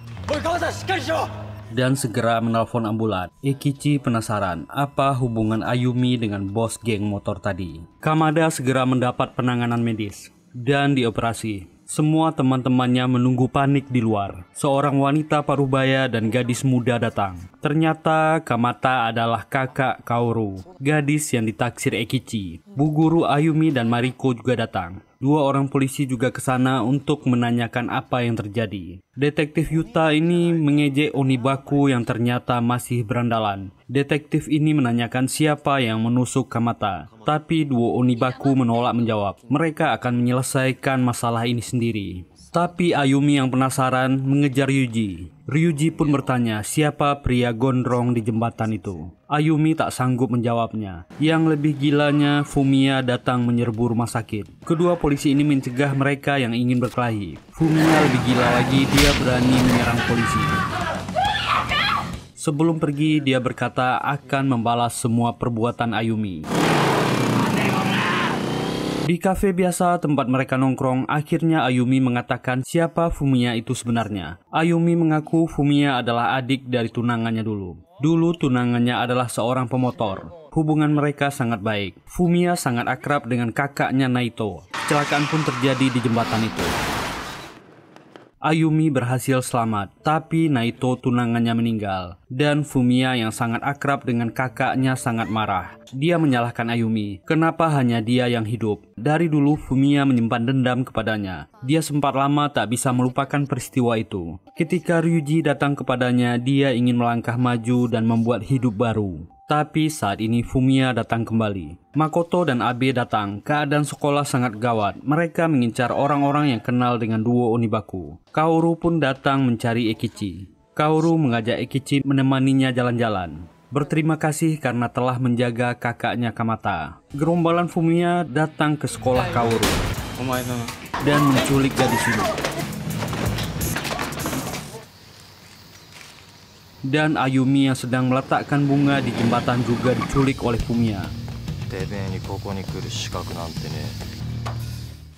dan segera menelpon ambulan. Ekichi penasaran apa hubungan Ayumi dengan bos geng motor tadi. Kamada segera mendapat penanganan medis dan dioperasi. Semua teman-temannya menunggu panik di luar. Seorang wanita parubaya dan gadis muda datang. Ternyata Kamata adalah kakak Kaoru, gadis yang ditaksir Ekichi. Bu guru Ayumi dan Mariko juga datang. Dua orang polisi juga ke sana untuk menanyakan apa yang terjadi. Detektif Yuta ini mengejek Onibaku yang ternyata masih berandalan. Detektif ini menanyakan siapa yang menusuk Kamata. Tapi dua Onibaku menolak menjawab. Mereka akan menyelesaikan masalah ini sendiri. Tapi Ayumi yang penasaran mengejar Ryuji. Ryuji pun bertanya siapa pria gondrong di jembatan itu. Ayumi tak sanggup menjawabnya. Yang lebih gilanya, Fumiya datang menyerbu rumah sakit. Kedua polisi ini mencegah mereka yang ingin berkelahi. Fumiya lebih gila lagi, dia berani menyerang polisi. Sebelum pergi, dia berkata akan membalas semua perbuatan Ayumi. Di kafe biasa tempat mereka nongkrong, akhirnya Ayumi mengatakan siapa Fumiya itu sebenarnya. Ayumi mengaku Fumiya adalah adik dari tunangannya dulu. Dulu tunangannya adalah seorang pemotor. Hubungan mereka sangat baik. Fumiya sangat akrab dengan kakaknya Naito. Kecelakaan pun terjadi di jembatan itu. Ayumi berhasil selamat, tapi Naito tunangannya meninggal. Dan Fumiya yang sangat akrab dengan kakaknya sangat marah. Dia menyalahkan Ayumi, kenapa hanya dia yang hidup. Dari dulu Fumiya menyimpan dendam kepadanya. Dia sempat lama tak bisa melupakan peristiwa itu. Ketika Ryuji datang kepadanya, dia ingin melangkah maju dan membuat hidup baru. Tapi saat ini Fumia datang kembali. Makoto dan Abe datang, keadaan sekolah sangat gawat. Mereka mengincar orang-orang yang kenal dengan duo Onibaku. Kaoru pun datang mencari Ekichi. Kaoru mengajak Ekichi menemaninya jalan-jalan. Berterima kasih karena telah menjaga kakaknya Kamata. Gerombolan Fumia datang ke sekolah Kaoru dan menculik gadis ini. dan Ayumi yang sedang meletakkan bunga di jembatan juga diculik oleh Fumia.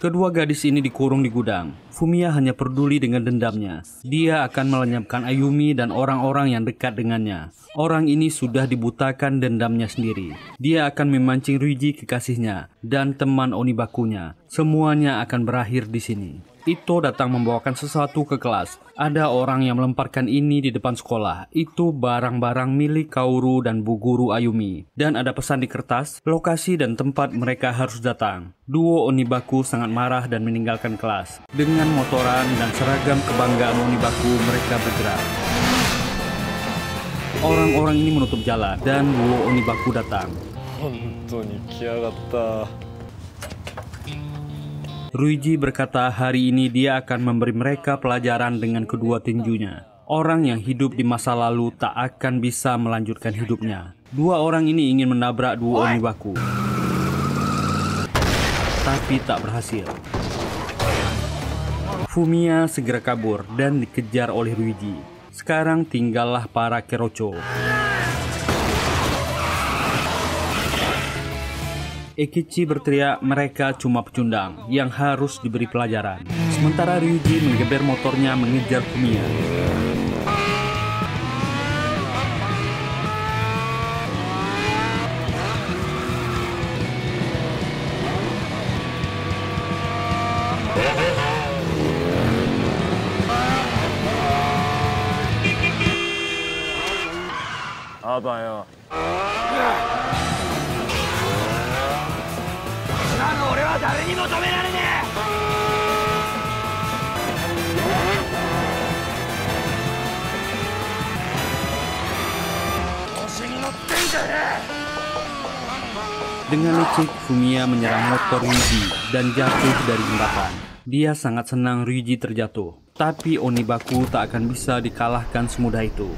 Kedua gadis ini dikurung di gudang. Fumia hanya peduli dengan dendamnya. Dia akan melenyapkan Ayumi dan orang-orang yang dekat dengannya. Orang ini sudah dibutakan dendamnya sendiri. Dia akan memancing Ryuji kekasihnya dan teman Onibakunya. Semuanya akan berakhir di sini. Ito datang membawakan sesuatu ke kelas. Ada orang yang melemparkan ini di depan sekolah. Itu barang-barang milik Kaoru dan Bu Guru Ayumi. Dan ada pesan di kertas, lokasi dan tempat mereka harus datang. Duo Onibaku sangat marah dan meninggalkan kelas. Dengan motoran dan seragam kebanggaan Onibaku, mereka bergerak. Orang-orang ini menutup jalan dan duo Onibaku datang. 本当に来やがった Ruiji berkata hari ini dia akan memberi mereka pelajaran dengan kedua tinjunya. Orang yang hidup di masa lalu tak akan bisa melanjutkan hidupnya. Dua orang ini ingin menabrak dua Onibaku. Tapi tak berhasil. Fumiya segera kabur dan dikejar oleh Ruiji. Sekarang tinggallah para Kerocho. Ekichi berteriak mereka cuma pecundang yang harus diberi pelajaran. Sementara Ryuji menggeber motornya mengejar Fumiya. 아봐 Dengan licik, Fumiya menyerang motor Ryuji dan jatuh dari jembatan. Dia sangat senang Ryuji terjatuh, tapi Onibaku tak akan bisa dikalahkan semudah itu.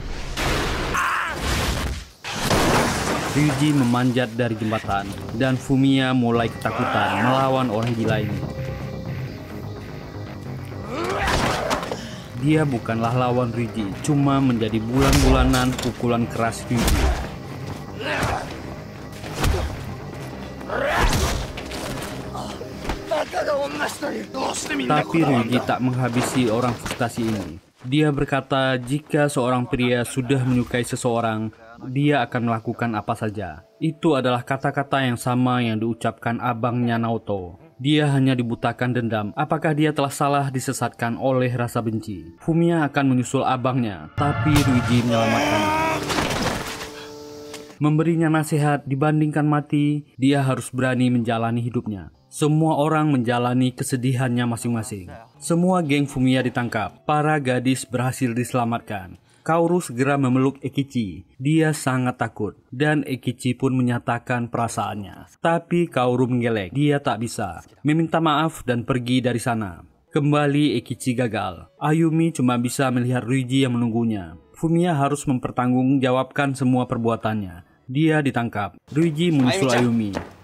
Ryuji memanjat dari jembatan, dan Fumiya mulai ketakutan melawan orang gila ini. Dia bukanlah lawan Ryuji, cuma menjadi bulan-bulanan pukulan keras Ryuji. Tapi Ryuji tak menghabisi orang frustasi ini. Dia berkata jika seorang pria sudah menyukai seseorang, dia akan melakukan apa saja. Itu adalah kata-kata yang sama yang diucapkan abangnya Naoto. Dia hanya dibutakan dendam. Apakah dia telah salah disesatkan oleh rasa benci? Fumiya akan menyusul abangnya, tapi Ryuji menyelamatkannya. Memberinya nasihat dibandingkan mati, dia harus berani menjalani hidupnya. Semua orang menjalani kesedihannya masing-masing. Semua geng Fumiya ditangkap. Para gadis berhasil diselamatkan. Kaoru segera memeluk Ekichi. Dia sangat takut dan Ekichi pun menyatakan perasaannya. Tapi Kaoru menggeleng. Dia tak bisa. Meminta maaf dan pergi dari sana. Kembali Ekichi gagal. Ayumi cuma bisa melihat Ryuji yang menunggunya. Fumiya harus mempertanggungjawabkan semua perbuatannya. Dia ditangkap. Ryuji menyusul Ayumi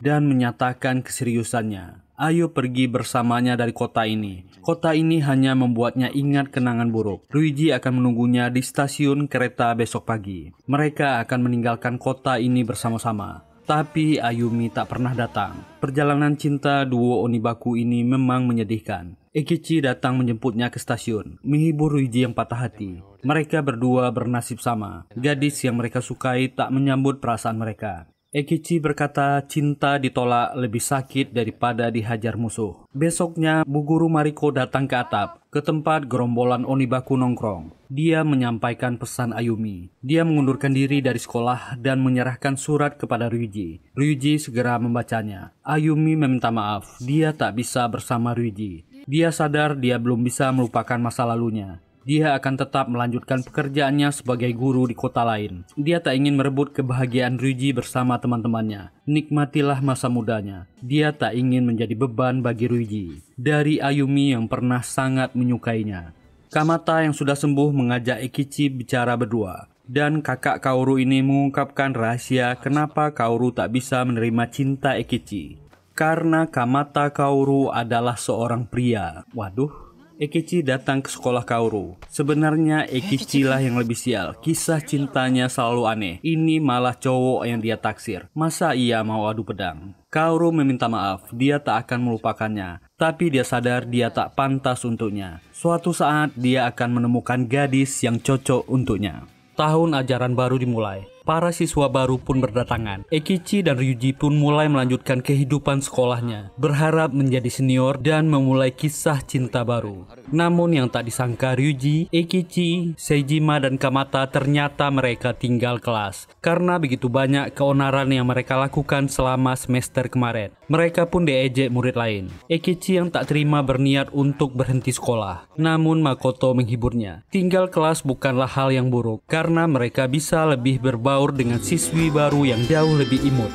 dan menyatakan keseriusannya. Ayo pergi bersamanya dari kota ini. Kota ini hanya membuatnya ingat kenangan buruk. Luigi akan menunggunya di stasiun kereta besok pagi. Mereka akan meninggalkan kota ini bersama-sama. Tapi Ayumi tak pernah datang. Perjalanan cinta duo Onibaku ini memang menyedihkan. Ekichi datang menjemputnya ke stasiun, menghibur Luigi yang patah hati. Mereka berdua bernasib sama. Gadis yang mereka sukai tak menyambut perasaan mereka. Ekichi berkata cinta ditolak lebih sakit daripada dihajar musuh. Besoknya, Bu Guru Mariko datang ke atap, ke tempat gerombolan Onibaku nongkrong. Dia menyampaikan pesan Ayumi. Dia mengundurkan diri dari sekolah dan menyerahkan surat kepada Ryuji. Ryuji segera membacanya. Ayumi meminta maaf, dia tak bisa bersama Ryuji. Dia sadar dia belum bisa melupakan masa lalunya dia akan tetap melanjutkan pekerjaannya sebagai guru di kota lain. Dia tak ingin merebut kebahagiaan Ryuji bersama teman-temannya. Nikmatilah masa mudanya. Dia tak ingin menjadi beban bagi Ryuji. Dari Ayumi yang pernah sangat menyukainya. Kamata yang sudah sembuh mengajak Ekichi bicara berdua. Dan kakak Kaoru ini mengungkapkan rahasia kenapa Kaoru tak bisa menerima cinta Ekichi. Karena Kamata Kaoru adalah seorang pria. Waduh, Ekichi datang ke sekolah Kaoru. Sebenarnya Ekichi lah yang lebih sial. Kisah cintanya selalu aneh. Ini malah cowok yang dia taksir. Masa ia mau adu pedang? Kaoru meminta maaf. Dia tak akan melupakannya. Tapi dia sadar dia tak pantas untuknya. Suatu saat dia akan menemukan gadis yang cocok untuknya. Tahun ajaran baru dimulai. Para siswa baru pun berdatangan. Ekichi dan Ryuji pun mulai melanjutkan kehidupan sekolahnya, berharap menjadi senior dan memulai kisah cinta baru. Namun yang tak disangka Ryuji, Ekichi, Seijima dan Kamata ternyata mereka tinggal kelas karena begitu banyak keonaran yang mereka lakukan selama semester kemarin. Mereka pun diejek murid lain. Ekichi yang tak terima berniat untuk berhenti sekolah. Namun Makoto menghiburnya. Tinggal kelas bukanlah hal yang buruk karena mereka bisa lebih berbaur dengan siswi baru yang jauh lebih imut.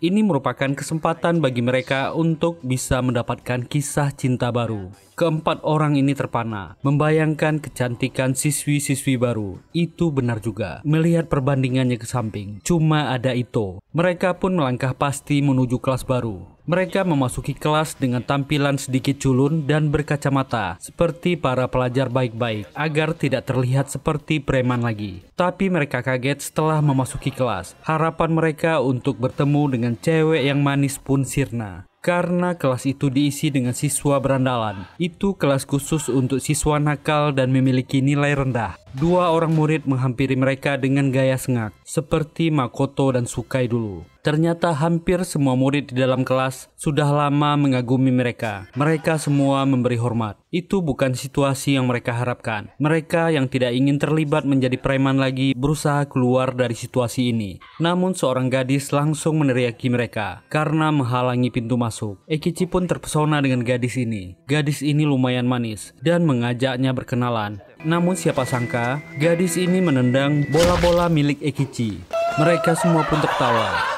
Ini merupakan kesempatan bagi mereka untuk bisa mendapatkan kisah cinta baru. Keempat orang ini terpana, membayangkan kecantikan siswi-siswi baru. Itu benar juga. Melihat perbandingannya ke samping, cuma ada itu. Mereka pun melangkah pasti menuju kelas baru. Mereka memasuki kelas dengan tampilan sedikit culun dan berkacamata, seperti para pelajar baik-baik, agar tidak terlihat seperti preman lagi. Tapi mereka kaget setelah memasuki kelas. Harapan mereka untuk bertemu dengan cewek yang manis pun sirna. Karena kelas itu diisi dengan siswa berandalan. Itu kelas khusus untuk siswa nakal dan memiliki nilai rendah. Dua orang murid menghampiri mereka dengan gaya sengak, seperti Makoto dan Sukai dulu. Ternyata hampir semua murid di dalam kelas sudah lama mengagumi mereka. Mereka semua memberi hormat. Itu bukan situasi yang mereka harapkan. Mereka yang tidak ingin terlibat menjadi preman lagi berusaha keluar dari situasi ini. Namun seorang gadis langsung meneriaki mereka karena menghalangi pintu masuk. Ekichi pun terpesona dengan gadis ini. Gadis ini lumayan manis dan mengajaknya berkenalan. Namun siapa sangka, gadis ini menendang bola-bola milik Ekichi. Mereka semua pun tertawa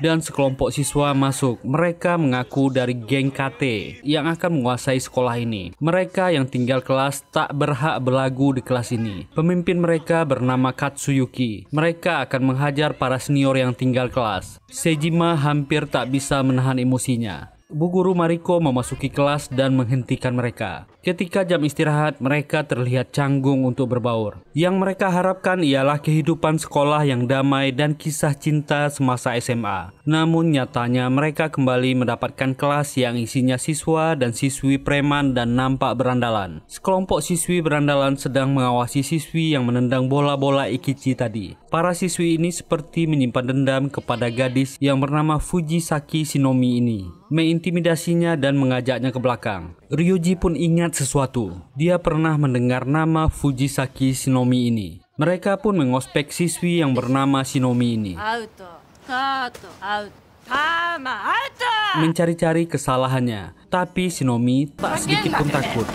dan sekelompok siswa masuk. Mereka mengaku dari geng KT yang akan menguasai sekolah ini. Mereka yang tinggal kelas tak berhak berlagu di kelas ini. Pemimpin mereka bernama Katsuyuki. Mereka akan menghajar para senior yang tinggal kelas. Sejima hampir tak bisa menahan emosinya. Bu Guru Mariko memasuki kelas dan menghentikan mereka. Ketika jam istirahat, mereka terlihat canggung untuk berbaur. Yang mereka harapkan ialah kehidupan sekolah yang damai dan kisah cinta semasa SMA. Namun nyatanya mereka kembali mendapatkan kelas yang isinya siswa dan siswi preman dan nampak berandalan. Sekelompok siswi berandalan sedang mengawasi siswi yang menendang bola-bola ikichi tadi. Para siswi ini seperti menyimpan dendam kepada gadis yang bernama Fujisaki Shinomi ini. Mengintimidasinya dan mengajaknya ke belakang. Ryuji pun ingat sesuatu. Dia pernah mendengar nama Fujisaki Shinomi ini. Mereka pun mengospek siswi yang bernama Shinomi ini. Mencari-cari kesalahannya, tapi Shinomi tak sedikit pun takut.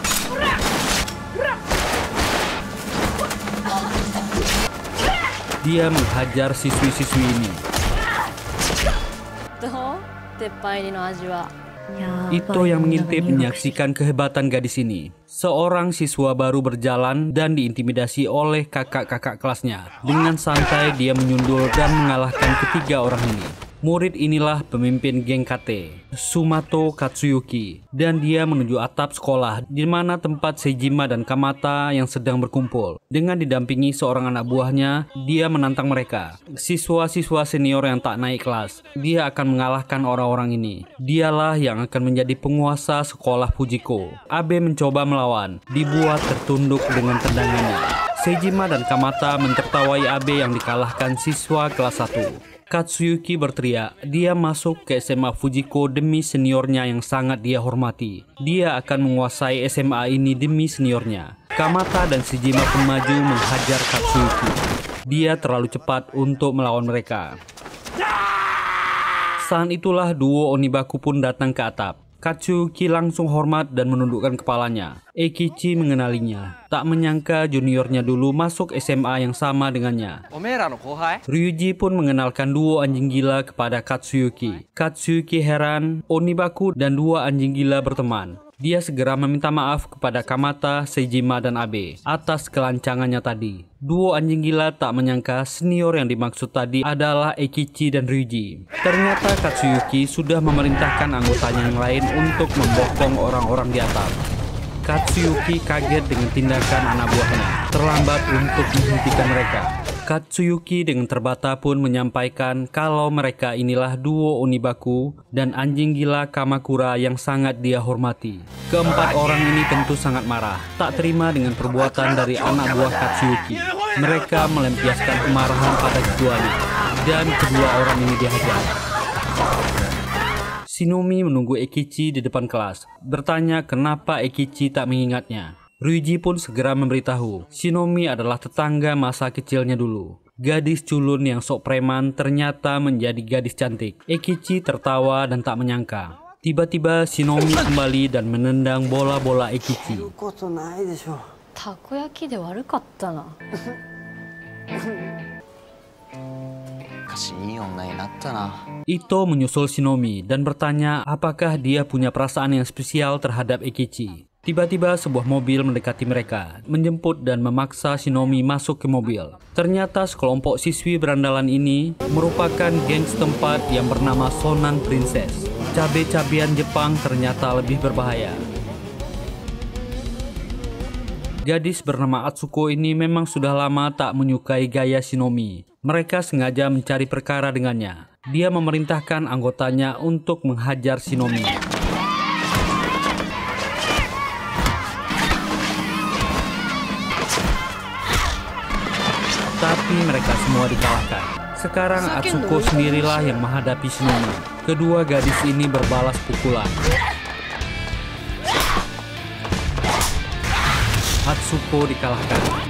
Dia menghajar siswi-siswi ini. Ito yang mengintip menyaksikan kehebatan gadis ini. Seorang siswa baru berjalan dan diintimidasi oleh kakak-kakak kelasnya. Dengan santai dia menyundul dan mengalahkan ketiga orang ini. Murid inilah pemimpin geng KT, Sumato Katsuyuki, dan dia menuju atap sekolah di mana tempat Seijima dan Kamata yang sedang berkumpul. Dengan didampingi seorang anak buahnya, dia menantang mereka. Siswa-siswa senior yang tak naik kelas, dia akan mengalahkan orang-orang ini. Dialah yang akan menjadi penguasa sekolah Fujiko. Abe mencoba melawan, dibuat tertunduk dengan tendangannya. Seijima dan Kamata mentertawai Abe yang dikalahkan siswa kelas 1. Katsuyuki berteriak, dia masuk ke SMA Fujiko demi seniornya yang sangat dia hormati. Dia akan menguasai SMA ini demi seniornya. Kamata dan Shijima pun maju menghajar Katsuyuki. Dia terlalu cepat untuk melawan mereka. Saat itulah duo Onibaku pun datang ke atap. Katsuki langsung hormat dan menundukkan kepalanya. Ekichi mengenalinya. Tak menyangka juniornya dulu masuk SMA yang sama dengannya. Ryuji pun mengenalkan duo anjing gila kepada Katsuyuki. Katsuyuki heran, Onibaku dan dua anjing gila berteman. Dia segera meminta maaf kepada Kamata, Seijima, dan Abe atas kelancangannya tadi. Duo anjing gila tak menyangka senior yang dimaksud tadi adalah Ekichi dan Ryuji. Ternyata Katsuyuki sudah memerintahkan anggotanya yang lain untuk membokong orang-orang di atas. Katsuyuki kaget dengan tindakan anak buahnya, terlambat untuk menghentikan mereka. Katsuyuki dengan terbata pun menyampaikan kalau mereka inilah duo Onibaku dan anjing gila Kamakura yang sangat dia hormati. Keempat orang ini tentu sangat marah, tak terima dengan perbuatan dari anak buah Katsuyuki. Mereka melampiaskan kemarahan pada keduanya, dan kedua orang ini dihajar. Shinomi menunggu Ekichi di depan kelas, bertanya kenapa Ekichi tak mengingatnya. Ryuji pun segera memberitahu, Shinomi adalah tetangga masa kecilnya dulu. Gadis culun yang sok preman ternyata menjadi gadis cantik. Ekichi tertawa dan tak menyangka. Tiba-tiba Shinomi kembali dan menendang bola-bola Ekichi. Ito menyusul Shinomi dan bertanya apakah dia punya perasaan yang spesial terhadap Ekichi. Tiba-tiba sebuah mobil mendekati mereka, menjemput dan memaksa Shinomi masuk ke mobil. Ternyata sekelompok siswi berandalan ini merupakan geng setempat yang bernama Sonan Princess. Cabe-cabean Jepang ternyata lebih berbahaya. Gadis bernama Atsuko ini memang sudah lama tak menyukai gaya Shinomi. Mereka sengaja mencari perkara dengannya. Dia memerintahkan anggotanya untuk menghajar Shinomi. Semua dikalahkan. Sekarang Atsuko sendirilah yang menghadapi Shinomi. Kedua gadis ini berbalas pukulan. Atsuko dikalahkan.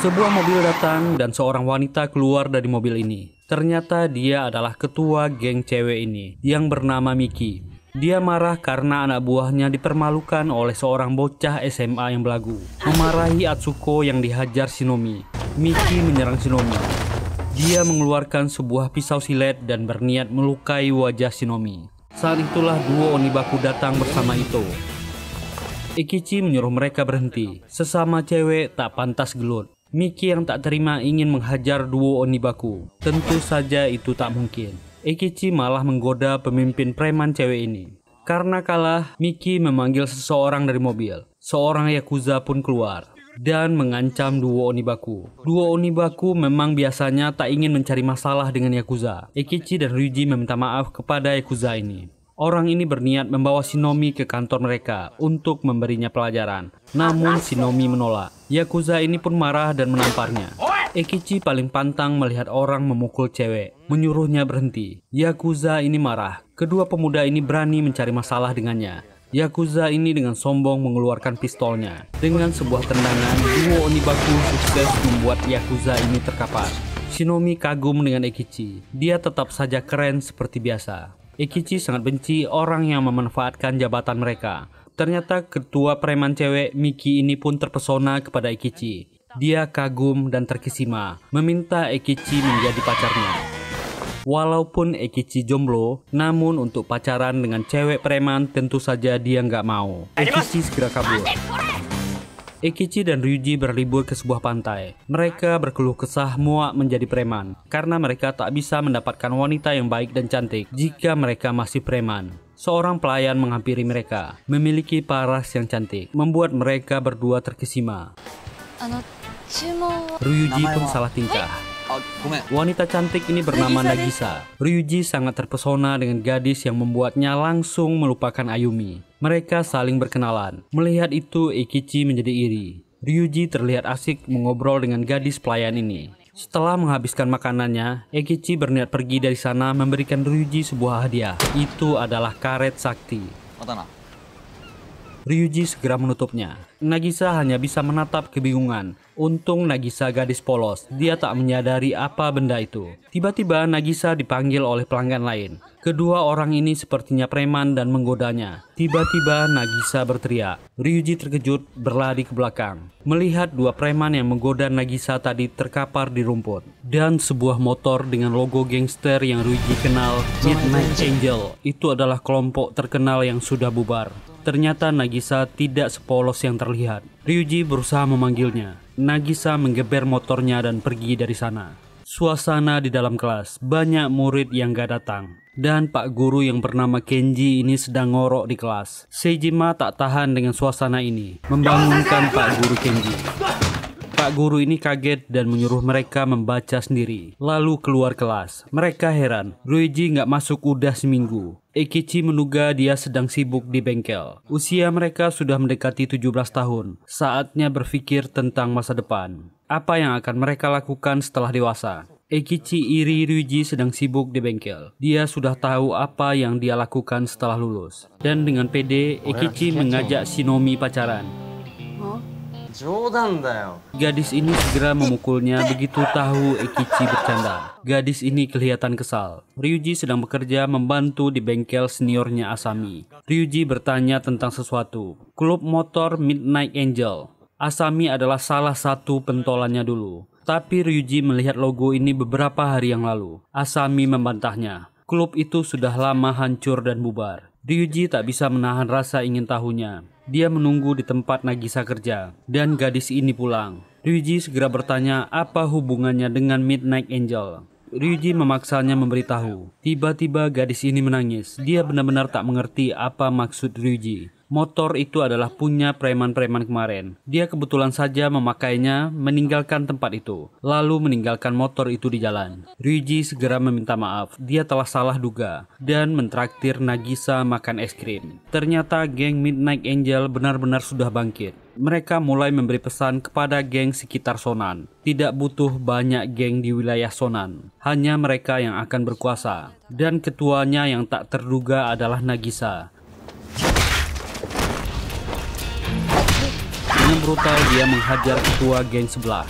Sebuah mobil datang dan seorang wanita keluar dari mobil ini. Ternyata dia adalah ketua geng cewek ini yang bernama Miki. Dia marah karena anak buahnya dipermalukan oleh seorang bocah SMA yang belagu. Memarahi Atsuko yang dihajar Shinomi. Miki menyerang Shinomi. Dia mengeluarkan sebuah pisau silet dan berniat melukai wajah Shinomi. Saat itulah duo Onibaku datang bersama Ito. Ikichi menyuruh mereka berhenti. Sesama cewek tak pantas gelut. Miki yang tak terima ingin menghajar duo Onibaku. Tentu saja itu tak mungkin. Ikichi malah menggoda pemimpin preman cewek ini. Karena kalah, Miki memanggil seseorang dari mobil. Seorang Yakuza pun keluar dan mengancam duo Onibaku. Duo Onibaku memang biasanya tak ingin mencari masalah dengan Yakuza. Ikichi dan Ryuji meminta maaf kepada Yakuza ini. Orang ini berniat membawa Shinomi ke kantor mereka untuk memberinya pelajaran. Namun Shinomi menolak. Yakuza ini pun marah dan menamparnya. Ekichi paling pantang melihat orang memukul cewek, menyuruhnya berhenti. Yakuza ini marah. Kedua pemuda ini berani mencari masalah dengannya. Yakuza ini dengan sombong mengeluarkan pistolnya. Dengan sebuah tendangan, duo Onibaku sukses membuat Yakuza ini terkapar. Shinomi kagum dengan Ekichi. Dia tetap saja keren seperti biasa. Ekichi sangat benci orang yang memanfaatkan jabatan mereka. Ternyata ketua preman cewek Miki ini pun terpesona kepada Ekichi. Dia kagum dan terkesima, meminta Ekichi menjadi pacarnya. Walaupun Ekichi jomblo, namun untuk pacaran dengan cewek preman tentu saja dia nggak mau. Ekichi segera kabur. Ekichi dan Ryuji berlibur ke sebuah pantai. Mereka berkeluh kesah muak menjadi preman karena mereka tak bisa mendapatkan wanita yang baik dan cantik jika mereka masih preman seorang pelayan menghampiri mereka, memiliki paras yang cantik, membuat mereka berdua terkesima. Ryuji pun salah tingkah. Wanita cantik ini bernama Nagisa. Ryuji sangat terpesona dengan gadis yang membuatnya langsung melupakan Ayumi. Mereka saling berkenalan. Melihat itu, Ikichi menjadi iri. Ryuji terlihat asik mengobrol dengan gadis pelayan ini. Setelah menghabiskan makanannya, Ekichi berniat pergi dari sana memberikan Ryuji sebuah hadiah. Itu adalah karet sakti. Ryuji segera menutupnya. Nagisa hanya bisa menatap kebingungan Untung Nagisa gadis polos. Dia tak menyadari apa benda itu. Tiba-tiba Nagisa dipanggil oleh pelanggan lain. Kedua orang ini sepertinya preman dan menggodanya. Tiba-tiba Nagisa berteriak. Ryuji terkejut berlari ke belakang. Melihat dua preman yang menggoda Nagisa tadi terkapar di rumput. Dan sebuah motor dengan logo gangster yang Ryuji kenal, Midnight Angel. Itu adalah kelompok terkenal yang sudah bubar. Ternyata Nagisa tidak sepolos yang terlihat. Ryuji berusaha memanggilnya. Nagisa menggeber motornya dan pergi dari sana. Suasana di dalam kelas, banyak murid yang gak datang. Dan Pak Guru yang bernama Kenji ini sedang ngorok di kelas. Seijima tak tahan dengan suasana ini, membangunkan Pak Guru Kenji. Pak guru ini kaget dan menyuruh mereka membaca sendiri. Lalu keluar kelas. Mereka heran, Ruiji nggak masuk udah seminggu. Ekichi menduga dia sedang sibuk di bengkel. Usia mereka sudah mendekati 17 tahun. Saatnya berpikir tentang masa depan. Apa yang akan mereka lakukan setelah dewasa? Ekichi iri Ryuji sedang sibuk di bengkel. Dia sudah tahu apa yang dia lakukan setelah lulus. Dan dengan pede, Ekichi mengajak Shinomi pacaran. Gadis ini segera memukulnya begitu tahu Ikichi bercanda. Gadis ini kelihatan kesal. Ryuji sedang bekerja membantu di bengkel seniornya Asami. Ryuji bertanya tentang sesuatu. Klub motor Midnight Angel. Asami adalah salah satu pentolannya dulu. Tapi Ryuji melihat logo ini beberapa hari yang lalu. Asami membantahnya. Klub itu sudah lama hancur dan bubar. Ryuji tak bisa menahan rasa ingin tahunya. Dia menunggu di tempat Nagisa kerja, dan gadis ini pulang. Ryuji segera bertanya apa hubungannya dengan Midnight Angel. Ryuji memaksanya memberitahu. Tiba-tiba gadis ini menangis. Dia benar-benar tak mengerti apa maksud Ryuji. Motor itu adalah punya preman-preman kemarin. Dia kebetulan saja memakainya, meninggalkan tempat itu, lalu meninggalkan motor itu di jalan. Ryuji segera meminta maaf. Dia telah salah duga dan mentraktir Nagisa makan es krim. Ternyata geng Midnight Angel benar-benar sudah bangkit. Mereka mulai memberi pesan kepada geng sekitar Sonan. Tidak butuh banyak geng di wilayah Sonan. Hanya mereka yang akan berkuasa. Dan ketuanya yang tak terduga adalah Nagisa. Dengan brutal dia menghajar ketua geng sebelah.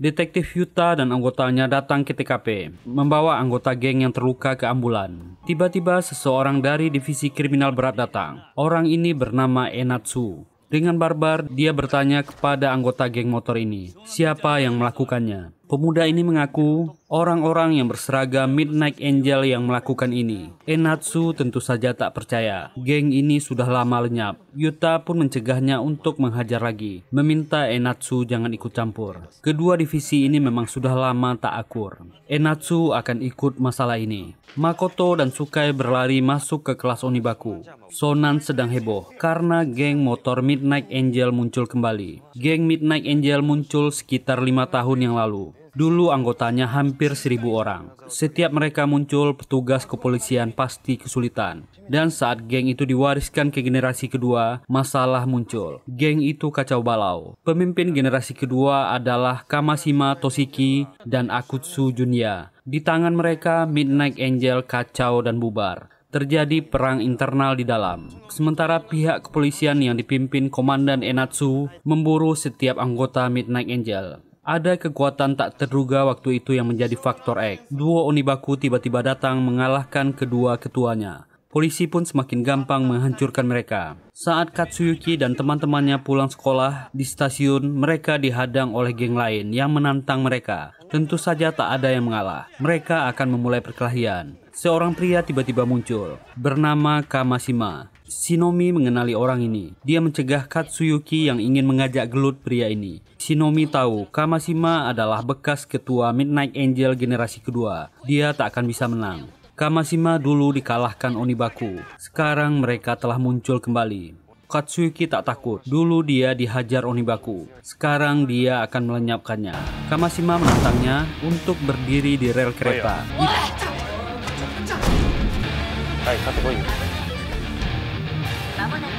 Detektif Yuta dan anggotanya datang ke TKP, membawa anggota geng yang terluka ke ambulan. Tiba-tiba seseorang dari divisi kriminal berat datang. Orang ini bernama Enatsu. Dengan barbar, dia bertanya kepada anggota geng motor ini, siapa yang melakukannya. Pemuda ini mengaku orang-orang yang berseragam Midnight Angel yang melakukan ini. Enatsu tentu saja tak percaya. Geng ini sudah lama lenyap. Yuta pun mencegahnya untuk menghajar lagi, meminta Enatsu jangan ikut campur. Kedua divisi ini memang sudah lama tak akur. Enatsu akan ikut masalah ini. Makoto dan Sukai berlari masuk ke kelas Onibaku. Sonan sedang heboh karena geng motor Midnight Angel muncul kembali. Geng Midnight Angel muncul sekitar lima tahun yang lalu. Dulu anggotanya hampir seribu orang. Setiap mereka muncul, petugas kepolisian pasti kesulitan. Dan saat geng itu diwariskan ke generasi kedua, masalah muncul. Geng itu kacau balau. Pemimpin generasi kedua adalah Kamashima Toshiki dan Akutsu Junya. Di tangan mereka, Midnight Angel kacau dan bubar terjadi perang internal di dalam. Sementara pihak kepolisian yang dipimpin Komandan Enatsu memburu setiap anggota Midnight Angel. Ada kekuatan tak terduga waktu itu yang menjadi faktor X. Duo Onibaku tiba-tiba datang mengalahkan kedua ketuanya. Polisi pun semakin gampang menghancurkan mereka. Saat Katsuyuki dan teman-temannya pulang sekolah di stasiun, mereka dihadang oleh geng lain yang menantang mereka. Tentu saja tak ada yang mengalah. Mereka akan memulai perkelahian. Seorang pria tiba-tiba muncul, bernama Kamashima. Shinomi mengenali orang ini. Dia mencegah Katsuyuki yang ingin mengajak gelut pria ini. Shinomi tahu Kamashima adalah bekas ketua Midnight Angel generasi kedua. Dia tak akan bisa menang. Kamashima dulu dikalahkan Onibaku. Sekarang mereka telah muncul kembali. Katsuyuki tak takut. Dulu dia dihajar Onibaku. Sekarang dia akan melenyapkannya. Kamashima menantangnya untuk berdiri di rel kereta.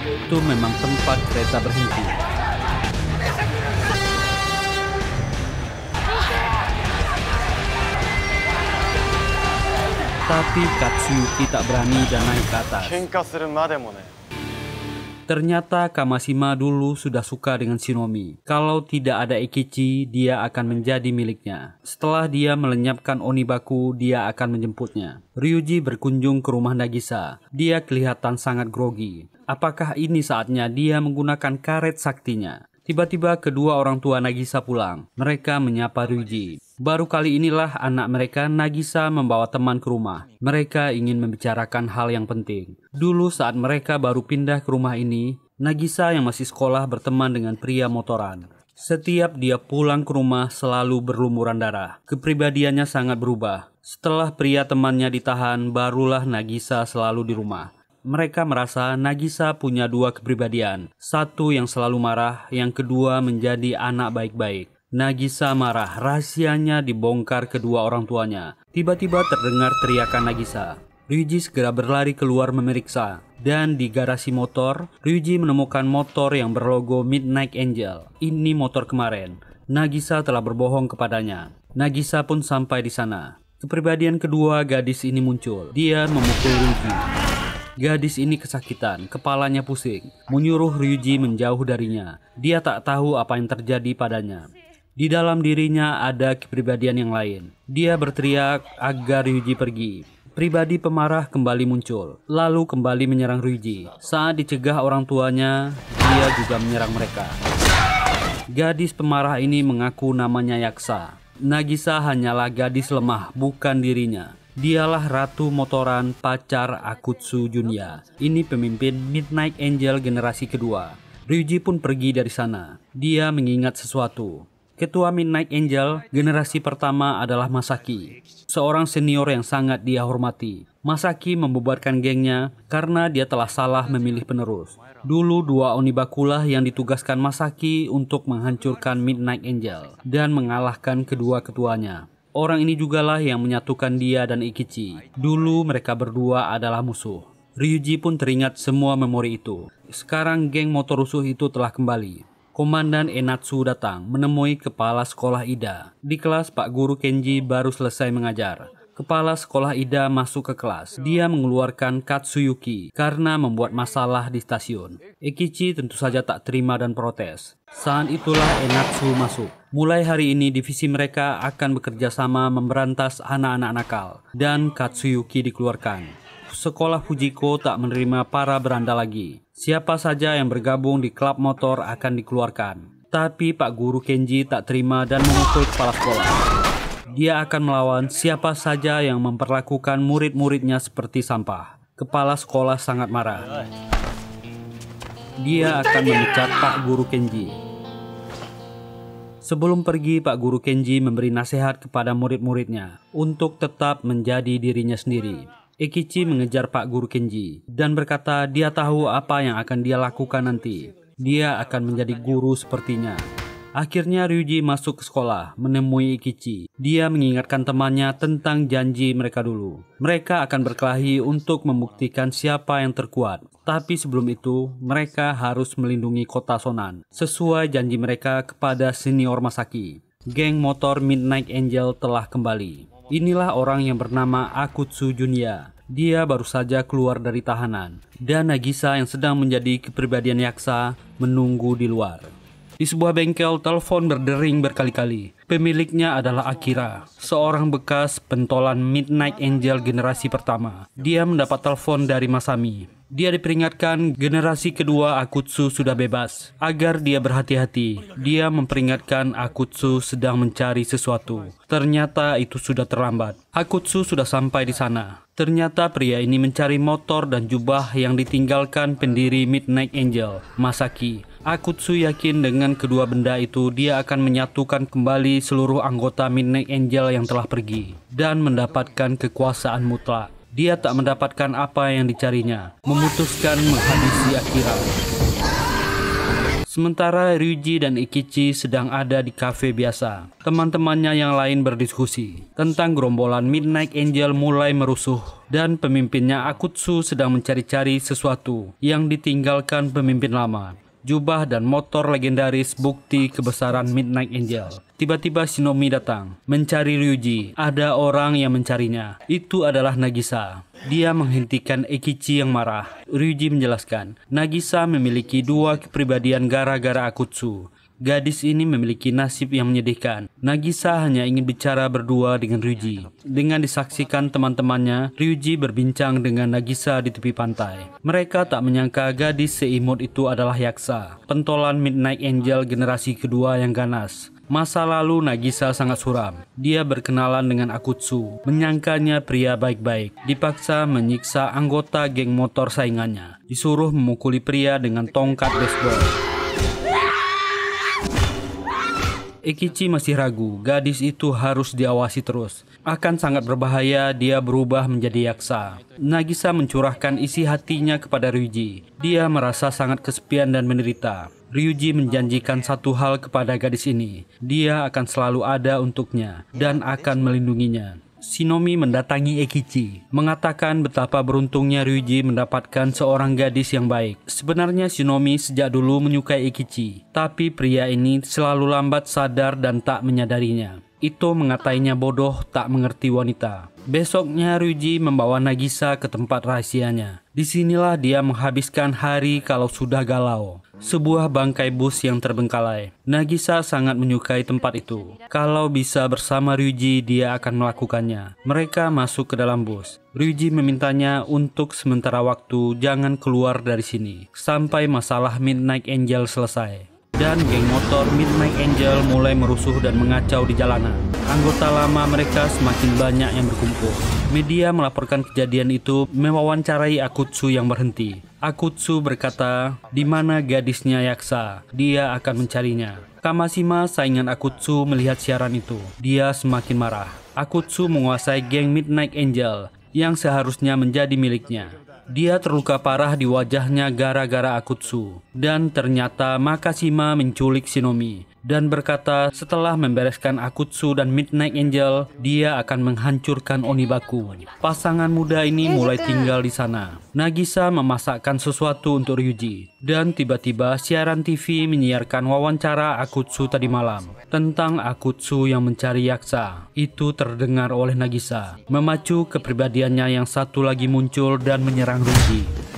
Itu memang tempat kereta berhenti. Tapi Katsuyuki tak berani dan naik ke atas. Ternyata Kamashima dulu sudah suka dengan Shinomi. Kalau tidak ada Ikichi, dia akan menjadi miliknya. Setelah dia melenyapkan Onibaku, dia akan menjemputnya. Ryuji berkunjung ke rumah Nagisa. Dia kelihatan sangat grogi. Apakah ini saatnya dia menggunakan karet saktinya? Tiba-tiba kedua orang tua Nagisa pulang. Mereka menyapa Ryuji. Baru kali inilah anak mereka Nagisa membawa teman ke rumah. Mereka ingin membicarakan hal yang penting. Dulu saat mereka baru pindah ke rumah ini, Nagisa yang masih sekolah berteman dengan pria motoran. Setiap dia pulang ke rumah selalu berlumuran darah. Kepribadiannya sangat berubah. Setelah pria temannya ditahan, barulah Nagisa selalu di rumah. Mereka merasa Nagisa punya dua kepribadian. Satu yang selalu marah, yang kedua menjadi anak baik-baik. Nagisa marah, rahasianya dibongkar kedua orang tuanya. Tiba-tiba terdengar teriakan Nagisa. Ryuji segera berlari keluar memeriksa. Dan di garasi motor, Ryuji menemukan motor yang berlogo Midnight Angel. Ini motor kemarin. Nagisa telah berbohong kepadanya. Nagisa pun sampai di sana. Kepribadian kedua gadis ini muncul. Dia memukul Ryuji. Gadis ini kesakitan, kepalanya pusing, menyuruh Ryuji menjauh darinya. Dia tak tahu apa yang terjadi padanya. Di dalam dirinya ada kepribadian yang lain. Dia berteriak agar Ryuji pergi. Pribadi pemarah kembali muncul, lalu kembali menyerang Ryuji. Saat dicegah orang tuanya, dia juga menyerang mereka. Gadis pemarah ini mengaku namanya Yaksa. Nagisa hanyalah gadis lemah, bukan dirinya. Dialah ratu motoran pacar Akutsu Junya. Ini pemimpin Midnight Angel generasi kedua. Ryuji pun pergi dari sana. Dia mengingat sesuatu. Ketua Midnight Angel generasi pertama adalah Masaki, seorang senior yang sangat dia hormati. Masaki membubarkan gengnya karena dia telah salah memilih penerus. Dulu dua Onibakulah yang ditugaskan Masaki untuk menghancurkan Midnight Angel dan mengalahkan kedua ketuanya. Orang ini jugalah yang menyatukan dia dan Ikichi. Dulu mereka berdua adalah musuh. Ryuji pun teringat semua memori itu. Sekarang geng motor rusuh itu telah kembali. Komandan Enatsu datang menemui kepala sekolah Ida. Di kelas Pak Guru Kenji baru selesai mengajar. Kepala sekolah Ida masuk ke kelas. Dia mengeluarkan Katsuyuki karena membuat masalah di stasiun. Ekichi tentu saja tak terima dan protes. Saat itulah Enatsu masuk. Mulai hari ini divisi mereka akan bekerja sama memberantas anak-anak nakal dan Katsuyuki dikeluarkan sekolah Fujiko tak menerima para beranda lagi. Siapa saja yang bergabung di klub motor akan dikeluarkan. Tapi Pak Guru Kenji tak terima dan memukul kepala sekolah. Dia akan melawan siapa saja yang memperlakukan murid-muridnya seperti sampah. Kepala sekolah sangat marah. Dia akan memecat Pak Guru Kenji. Sebelum pergi, Pak Guru Kenji memberi nasihat kepada murid-muridnya untuk tetap menjadi dirinya sendiri. Ekichi mengejar Pak Guru Kenji dan berkata dia tahu apa yang akan dia lakukan nanti. Dia akan menjadi guru sepertinya. Akhirnya Ryuji masuk ke sekolah, menemui Ikichi. Dia mengingatkan temannya tentang janji mereka dulu. Mereka akan berkelahi untuk membuktikan siapa yang terkuat. Tapi sebelum itu, mereka harus melindungi kota Sonan, sesuai janji mereka kepada senior Masaki. Geng motor Midnight Angel telah kembali. Inilah orang yang bernama Akutsu Junya. Dia baru saja keluar dari tahanan, dan Nagisa yang sedang menjadi kepribadian yaksa menunggu di luar. Di sebuah bengkel, telepon berdering berkali-kali. Pemiliknya adalah Akira, seorang bekas pentolan Midnight Angel generasi pertama. Dia mendapat telepon dari Masami. Dia diperingatkan generasi kedua Akutsu sudah bebas. Agar dia berhati-hati, dia memperingatkan Akutsu sedang mencari sesuatu. Ternyata itu sudah terlambat. Akutsu sudah sampai di sana. Ternyata pria ini mencari motor dan jubah yang ditinggalkan pendiri Midnight Angel, Masaki. Akutsu yakin dengan kedua benda itu dia akan menyatukan kembali seluruh anggota Midnight Angel yang telah pergi dan mendapatkan kekuasaan mutlak. Dia tak mendapatkan apa yang dicarinya, memutuskan menghabisi Akira. Sementara Ryuji dan Ikichi sedang ada di kafe biasa. Teman-temannya yang lain berdiskusi tentang gerombolan Midnight Angel mulai merusuh dan pemimpinnya Akutsu sedang mencari-cari sesuatu yang ditinggalkan pemimpin lama jubah dan motor legendaris bukti kebesaran Midnight Angel. Tiba-tiba Shinomi datang, mencari Ryuji. Ada orang yang mencarinya. Itu adalah Nagisa. Dia menghentikan Ekichi yang marah. Ryuji menjelaskan, Nagisa memiliki dua kepribadian gara-gara Akutsu. Gadis ini memiliki nasib yang menyedihkan. Nagisa hanya ingin bicara berdua dengan Ryuji. Dengan disaksikan teman-temannya, Ryuji berbincang dengan Nagisa di tepi pantai. Mereka tak menyangka gadis seimut itu adalah Yaksa, pentolan Midnight Angel generasi kedua yang ganas. Masa lalu Nagisa sangat suram. Dia berkenalan dengan Akutsu, menyangkanya pria baik-baik. Dipaksa menyiksa anggota geng motor saingannya. Disuruh memukuli pria dengan tongkat baseball. Ekichi masih ragu, gadis itu harus diawasi terus. Akan sangat berbahaya dia berubah menjadi yaksa. Nagisa mencurahkan isi hatinya kepada Ryuji. Dia merasa sangat kesepian dan menderita. Ryuji menjanjikan satu hal kepada gadis ini. Dia akan selalu ada untuknya dan akan melindunginya. Shinomi mendatangi Ekichi, mengatakan betapa beruntungnya Ryuji mendapatkan seorang gadis yang baik. Sebenarnya Shinomi sejak dulu menyukai Ekichi, tapi pria ini selalu lambat sadar dan tak menyadarinya. Ito mengatainya bodoh tak mengerti wanita. Besoknya Ryuji membawa Nagisa ke tempat rahasianya. Di sinilah dia menghabiskan hari kalau sudah galau. Sebuah bangkai bus yang terbengkalai. Nagisa sangat menyukai tempat itu. Kalau bisa bersama Ryuji, dia akan melakukannya. Mereka masuk ke dalam bus. Ryuji memintanya untuk sementara waktu jangan keluar dari sini sampai masalah Midnight Angel selesai. Dan geng motor Midnight Angel mulai merusuh dan mengacau di jalanan. Anggota lama mereka semakin banyak yang berkumpul. Media melaporkan kejadian itu mewawancarai Akutsu yang berhenti. Akutsu berkata, di mana gadisnya Yaksa? Dia akan mencarinya. Kamashima, saingan Akutsu, melihat siaran itu. Dia semakin marah. Akutsu menguasai geng Midnight Angel yang seharusnya menjadi miliknya. Dia terluka parah di wajahnya gara-gara Akutsu. Dan ternyata Makashima menculik Shinomi dan berkata setelah membereskan Akutsu dan Midnight Angel, dia akan menghancurkan Onibaku. Pasangan muda ini mulai tinggal di sana. Nagisa memasakkan sesuatu untuk Ryuji. Dan tiba-tiba siaran TV menyiarkan wawancara Akutsu tadi malam tentang Akutsu yang mencari Yaksa. Itu terdengar oleh Nagisa, memacu kepribadiannya yang satu lagi muncul dan menyerang Ryuji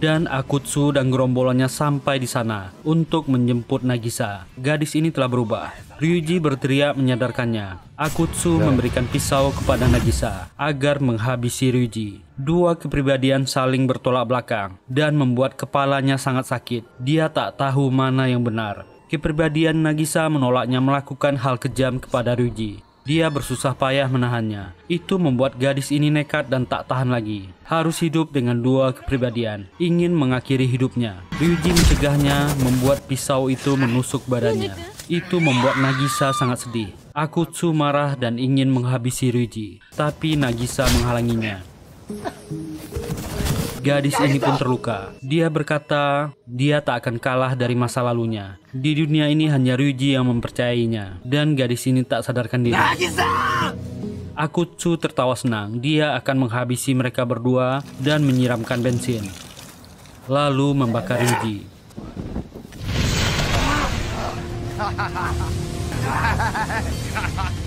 dan Akutsu dan gerombolannya sampai di sana untuk menjemput Nagisa. Gadis ini telah berubah. Ryuji berteriak menyadarkannya. Akutsu memberikan pisau kepada Nagisa agar menghabisi Ryuji. Dua kepribadian saling bertolak belakang dan membuat kepalanya sangat sakit. Dia tak tahu mana yang benar. Kepribadian Nagisa menolaknya melakukan hal kejam kepada Ryuji. Dia bersusah payah menahannya. Itu membuat gadis ini nekat dan tak tahan lagi. Harus hidup dengan dua kepribadian, ingin mengakhiri hidupnya. Ryuji mencegahnya, membuat pisau itu menusuk badannya. Itu membuat Nagisa sangat sedih. Akutsu marah dan ingin menghabisi Ryuji, tapi Nagisa menghalanginya. Gadis ini pun terluka. Dia berkata dia tak akan kalah dari masa lalunya. Di dunia ini hanya Ryuji yang mempercayainya. Dan gadis ini tak sadarkan diri. Akutsu tertawa senang. Dia akan menghabisi mereka berdua dan menyiramkan bensin. Lalu membakar Ryuji.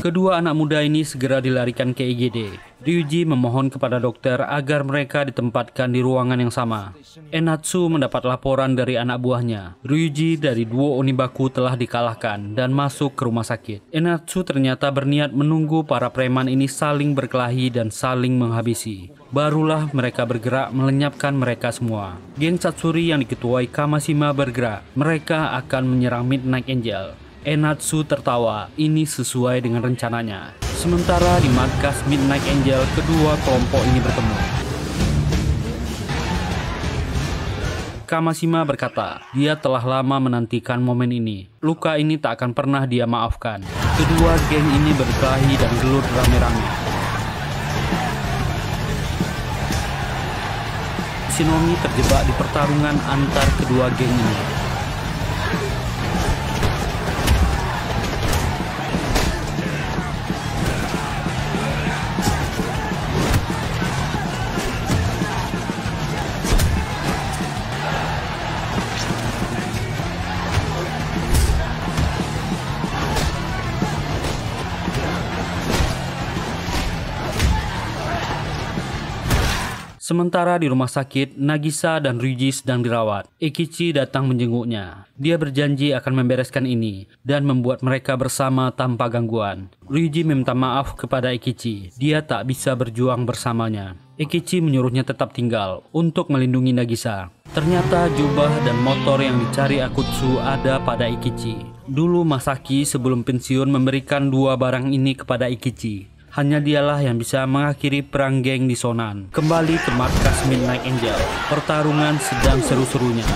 Kedua anak muda ini segera dilarikan ke IGD. Ryuji memohon kepada dokter agar mereka ditempatkan di ruangan yang sama. Enatsu mendapat laporan dari anak buahnya. Ryuji dari duo Onibaku telah dikalahkan dan masuk ke rumah sakit. Enatsu ternyata berniat menunggu para preman ini saling berkelahi dan saling menghabisi. Barulah mereka bergerak melenyapkan mereka semua. Geng Satsuri yang diketuai Kamashima bergerak. Mereka akan menyerang Midnight Angel. Enatsu tertawa, ini sesuai dengan rencananya. Sementara di markas Midnight Angel, kedua kelompok ini bertemu. Kamashima berkata, dia telah lama menantikan momen ini. Luka ini tak akan pernah dia maafkan. Kedua geng ini berkelahi dan gelut rame-rame. Shinomi terjebak di pertarungan antar kedua geng ini. Sementara di rumah sakit, Nagisa dan Ryuji sedang dirawat. Ikichi datang menjenguknya. Dia berjanji akan membereskan ini dan membuat mereka bersama tanpa gangguan. Ryuji meminta maaf kepada Ikichi. Dia tak bisa berjuang bersamanya. Ikichi menyuruhnya tetap tinggal untuk melindungi Nagisa. Ternyata jubah dan motor yang dicari Akutsu ada pada Ikichi. Dulu Masaki sebelum pensiun memberikan dua barang ini kepada Ikichi. Hanya dialah yang bisa mengakhiri perang geng di Sonan. Kembali ke markas Midnight Angel. Pertarungan sedang seru-serunya.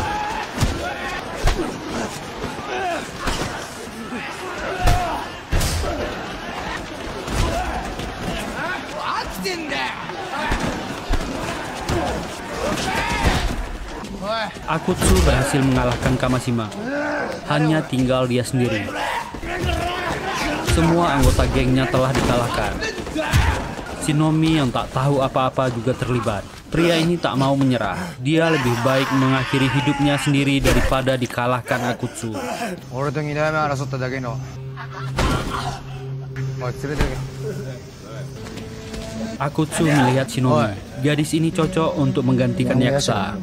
Akutsu berhasil mengalahkan Kamashima. Hanya tinggal dia sendiri. Semua anggota gengnya telah dikalahkan. Shinomi yang tak tahu apa-apa juga terlibat. Pria ini tak mau menyerah. Dia lebih baik mengakhiri hidupnya sendiri daripada dikalahkan Akutsu. Akutsu melihat Shinomi. Gadis ini cocok untuk menggantikan Yaksa.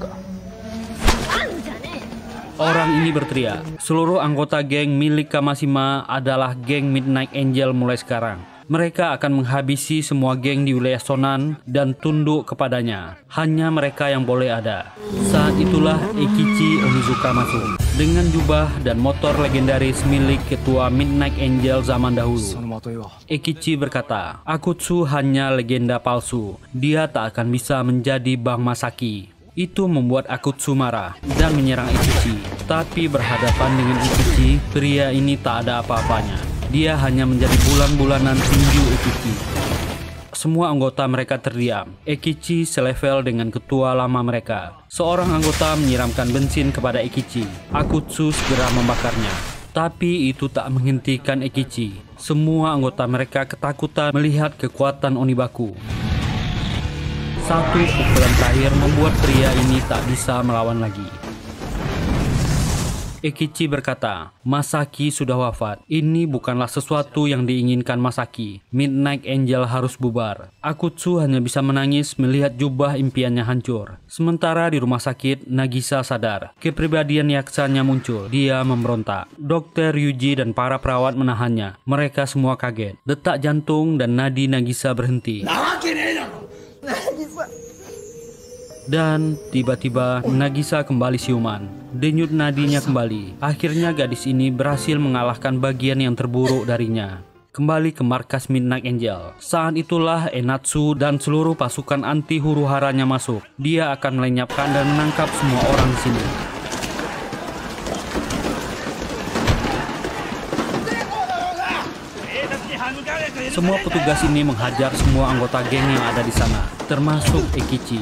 Orang ini berteriak, seluruh anggota geng milik Kamashima adalah geng Midnight Angel mulai sekarang. Mereka akan menghabisi semua geng di wilayah Sonan dan tunduk kepadanya. Hanya mereka yang boleh ada. Saat itulah Ekichi Onizuka masuk dengan jubah dan motor legendaris milik ketua Midnight Angel zaman dahulu. Ekichi berkata, Akutsu hanya legenda palsu. Dia tak akan bisa menjadi Bang Masaki. Itu membuat Akutsu marah dan menyerang Ekichi. Tapi berhadapan dengan Ekichi, pria ini tak ada apa-apanya. Dia hanya menjadi bulan-bulanan tinju Ekichi. Semua anggota mereka terdiam. Ekichi selevel dengan ketua lama mereka. Seorang anggota menyiramkan bensin kepada Ekichi. Akutsu segera membakarnya. Tapi itu tak menghentikan Ekichi. Semua anggota mereka ketakutan melihat kekuatan Onibaku. Satu pukulan terakhir membuat pria ini tak bisa melawan lagi. Ekichi berkata, Masaki sudah wafat. Ini bukanlah sesuatu yang diinginkan Masaki. Midnight Angel harus bubar. Akutsu hanya bisa menangis melihat jubah impiannya hancur. Sementara di rumah sakit, Nagisa sadar. Kepribadian yaksanya muncul. Dia memberontak. Dokter Yuji dan para perawat menahannya. Mereka semua kaget. Detak jantung dan nadi Nagisa berhenti. Dan tiba-tiba Nagisa kembali siuman. Denyut nadinya kembali. Akhirnya gadis ini berhasil mengalahkan bagian yang terburuk darinya. Kembali ke markas Midnight Angel. Saat itulah Enatsu dan seluruh pasukan anti huru haranya masuk. Dia akan melenyapkan dan menangkap semua orang di sini. Semua petugas ini menghajar semua anggota geng yang ada di sana, termasuk Ekichi.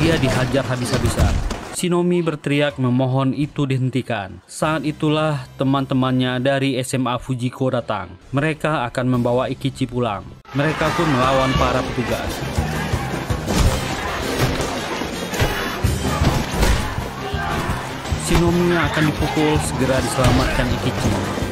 Dia dihajar habis-habisan. Shinomi berteriak memohon itu dihentikan. Saat itulah teman-temannya dari SMA Fujiko datang. Mereka akan membawa Ikichi pulang. Mereka pun melawan para petugas. Shinomi akan dipukul segera diselamatkan Ikichi.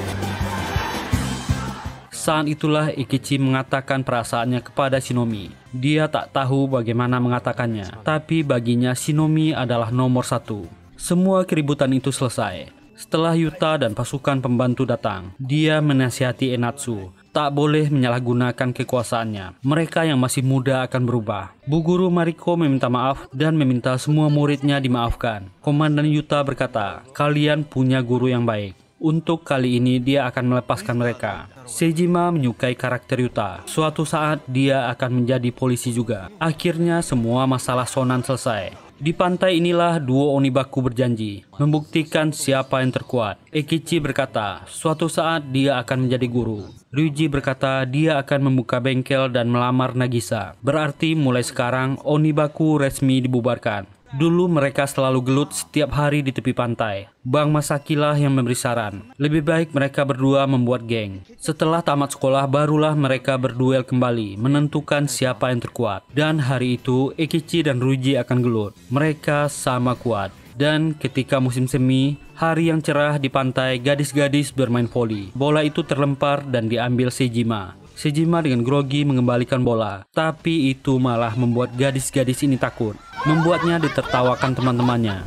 Saat itulah Ikichi mengatakan perasaannya kepada Shinomi. Dia tak tahu bagaimana mengatakannya, tapi baginya Shinomi adalah nomor satu. Semua keributan itu selesai. Setelah Yuta dan pasukan pembantu datang, dia menasihati Enatsu. Tak boleh menyalahgunakan kekuasaannya. Mereka yang masih muda akan berubah. Bu Guru Mariko meminta maaf dan meminta semua muridnya dimaafkan. Komandan Yuta berkata, kalian punya guru yang baik. Untuk kali ini dia akan melepaskan mereka. Sejima menyukai karakter Yuta. Suatu saat dia akan menjadi polisi juga. Akhirnya semua masalah Sonan selesai. Di pantai inilah duo Onibaku berjanji membuktikan siapa yang terkuat. Ekichi berkata, suatu saat dia akan menjadi guru. Ryuji berkata dia akan membuka bengkel dan melamar Nagisa. Berarti mulai sekarang Onibaku resmi dibubarkan. Dulu mereka selalu gelut setiap hari di tepi pantai. Bang Masaki lah yang memberi saran. Lebih baik mereka berdua membuat geng. Setelah tamat sekolah, barulah mereka berduel kembali, menentukan siapa yang terkuat. Dan hari itu, Ekichi dan Ruji akan gelut. Mereka sama kuat. Dan ketika musim semi, hari yang cerah di pantai, gadis-gadis bermain voli. Bola itu terlempar dan diambil Sejima. Sejima dengan grogi mengembalikan bola, tapi itu malah membuat gadis-gadis ini takut, membuatnya ditertawakan teman-temannya.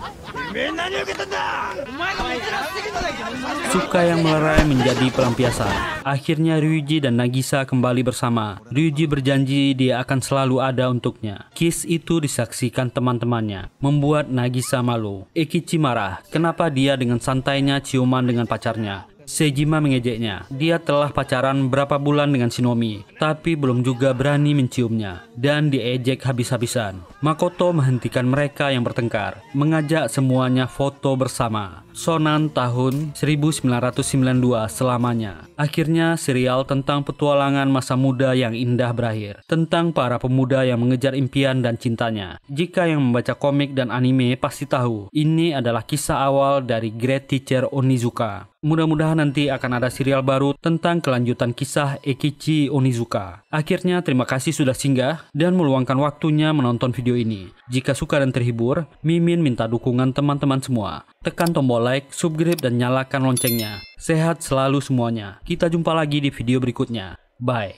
Suka yang melerai menjadi pelampiasan. Akhirnya Ryuji dan Nagisa kembali bersama. Ryuji berjanji dia akan selalu ada untuknya. Kiss itu disaksikan teman-temannya, membuat Nagisa malu. Ekichi marah, kenapa dia dengan santainya ciuman dengan pacarnya. Sejima mengejeknya. Dia telah pacaran berapa bulan dengan Shinomi, tapi belum juga berani menciumnya, dan diejek habis-habisan. Makoto menghentikan mereka yang bertengkar, mengajak semuanya foto bersama. Sonan tahun 1992 selamanya. Akhirnya serial tentang petualangan masa muda yang indah berakhir. Tentang para pemuda yang mengejar impian dan cintanya. Jika yang membaca komik dan anime pasti tahu, ini adalah kisah awal dari Great Teacher Onizuka. Mudah-mudahan nanti akan ada serial baru tentang kelanjutan kisah Ekichi Onizuka. Akhirnya terima kasih sudah singgah dan meluangkan waktunya menonton video ini. Jika suka dan terhibur, Mimin minta dukungan teman-teman semua. Tekan tombol like, subscribe, dan nyalakan loncengnya. Sehat selalu semuanya. Kita jumpa lagi di video berikutnya. Bye.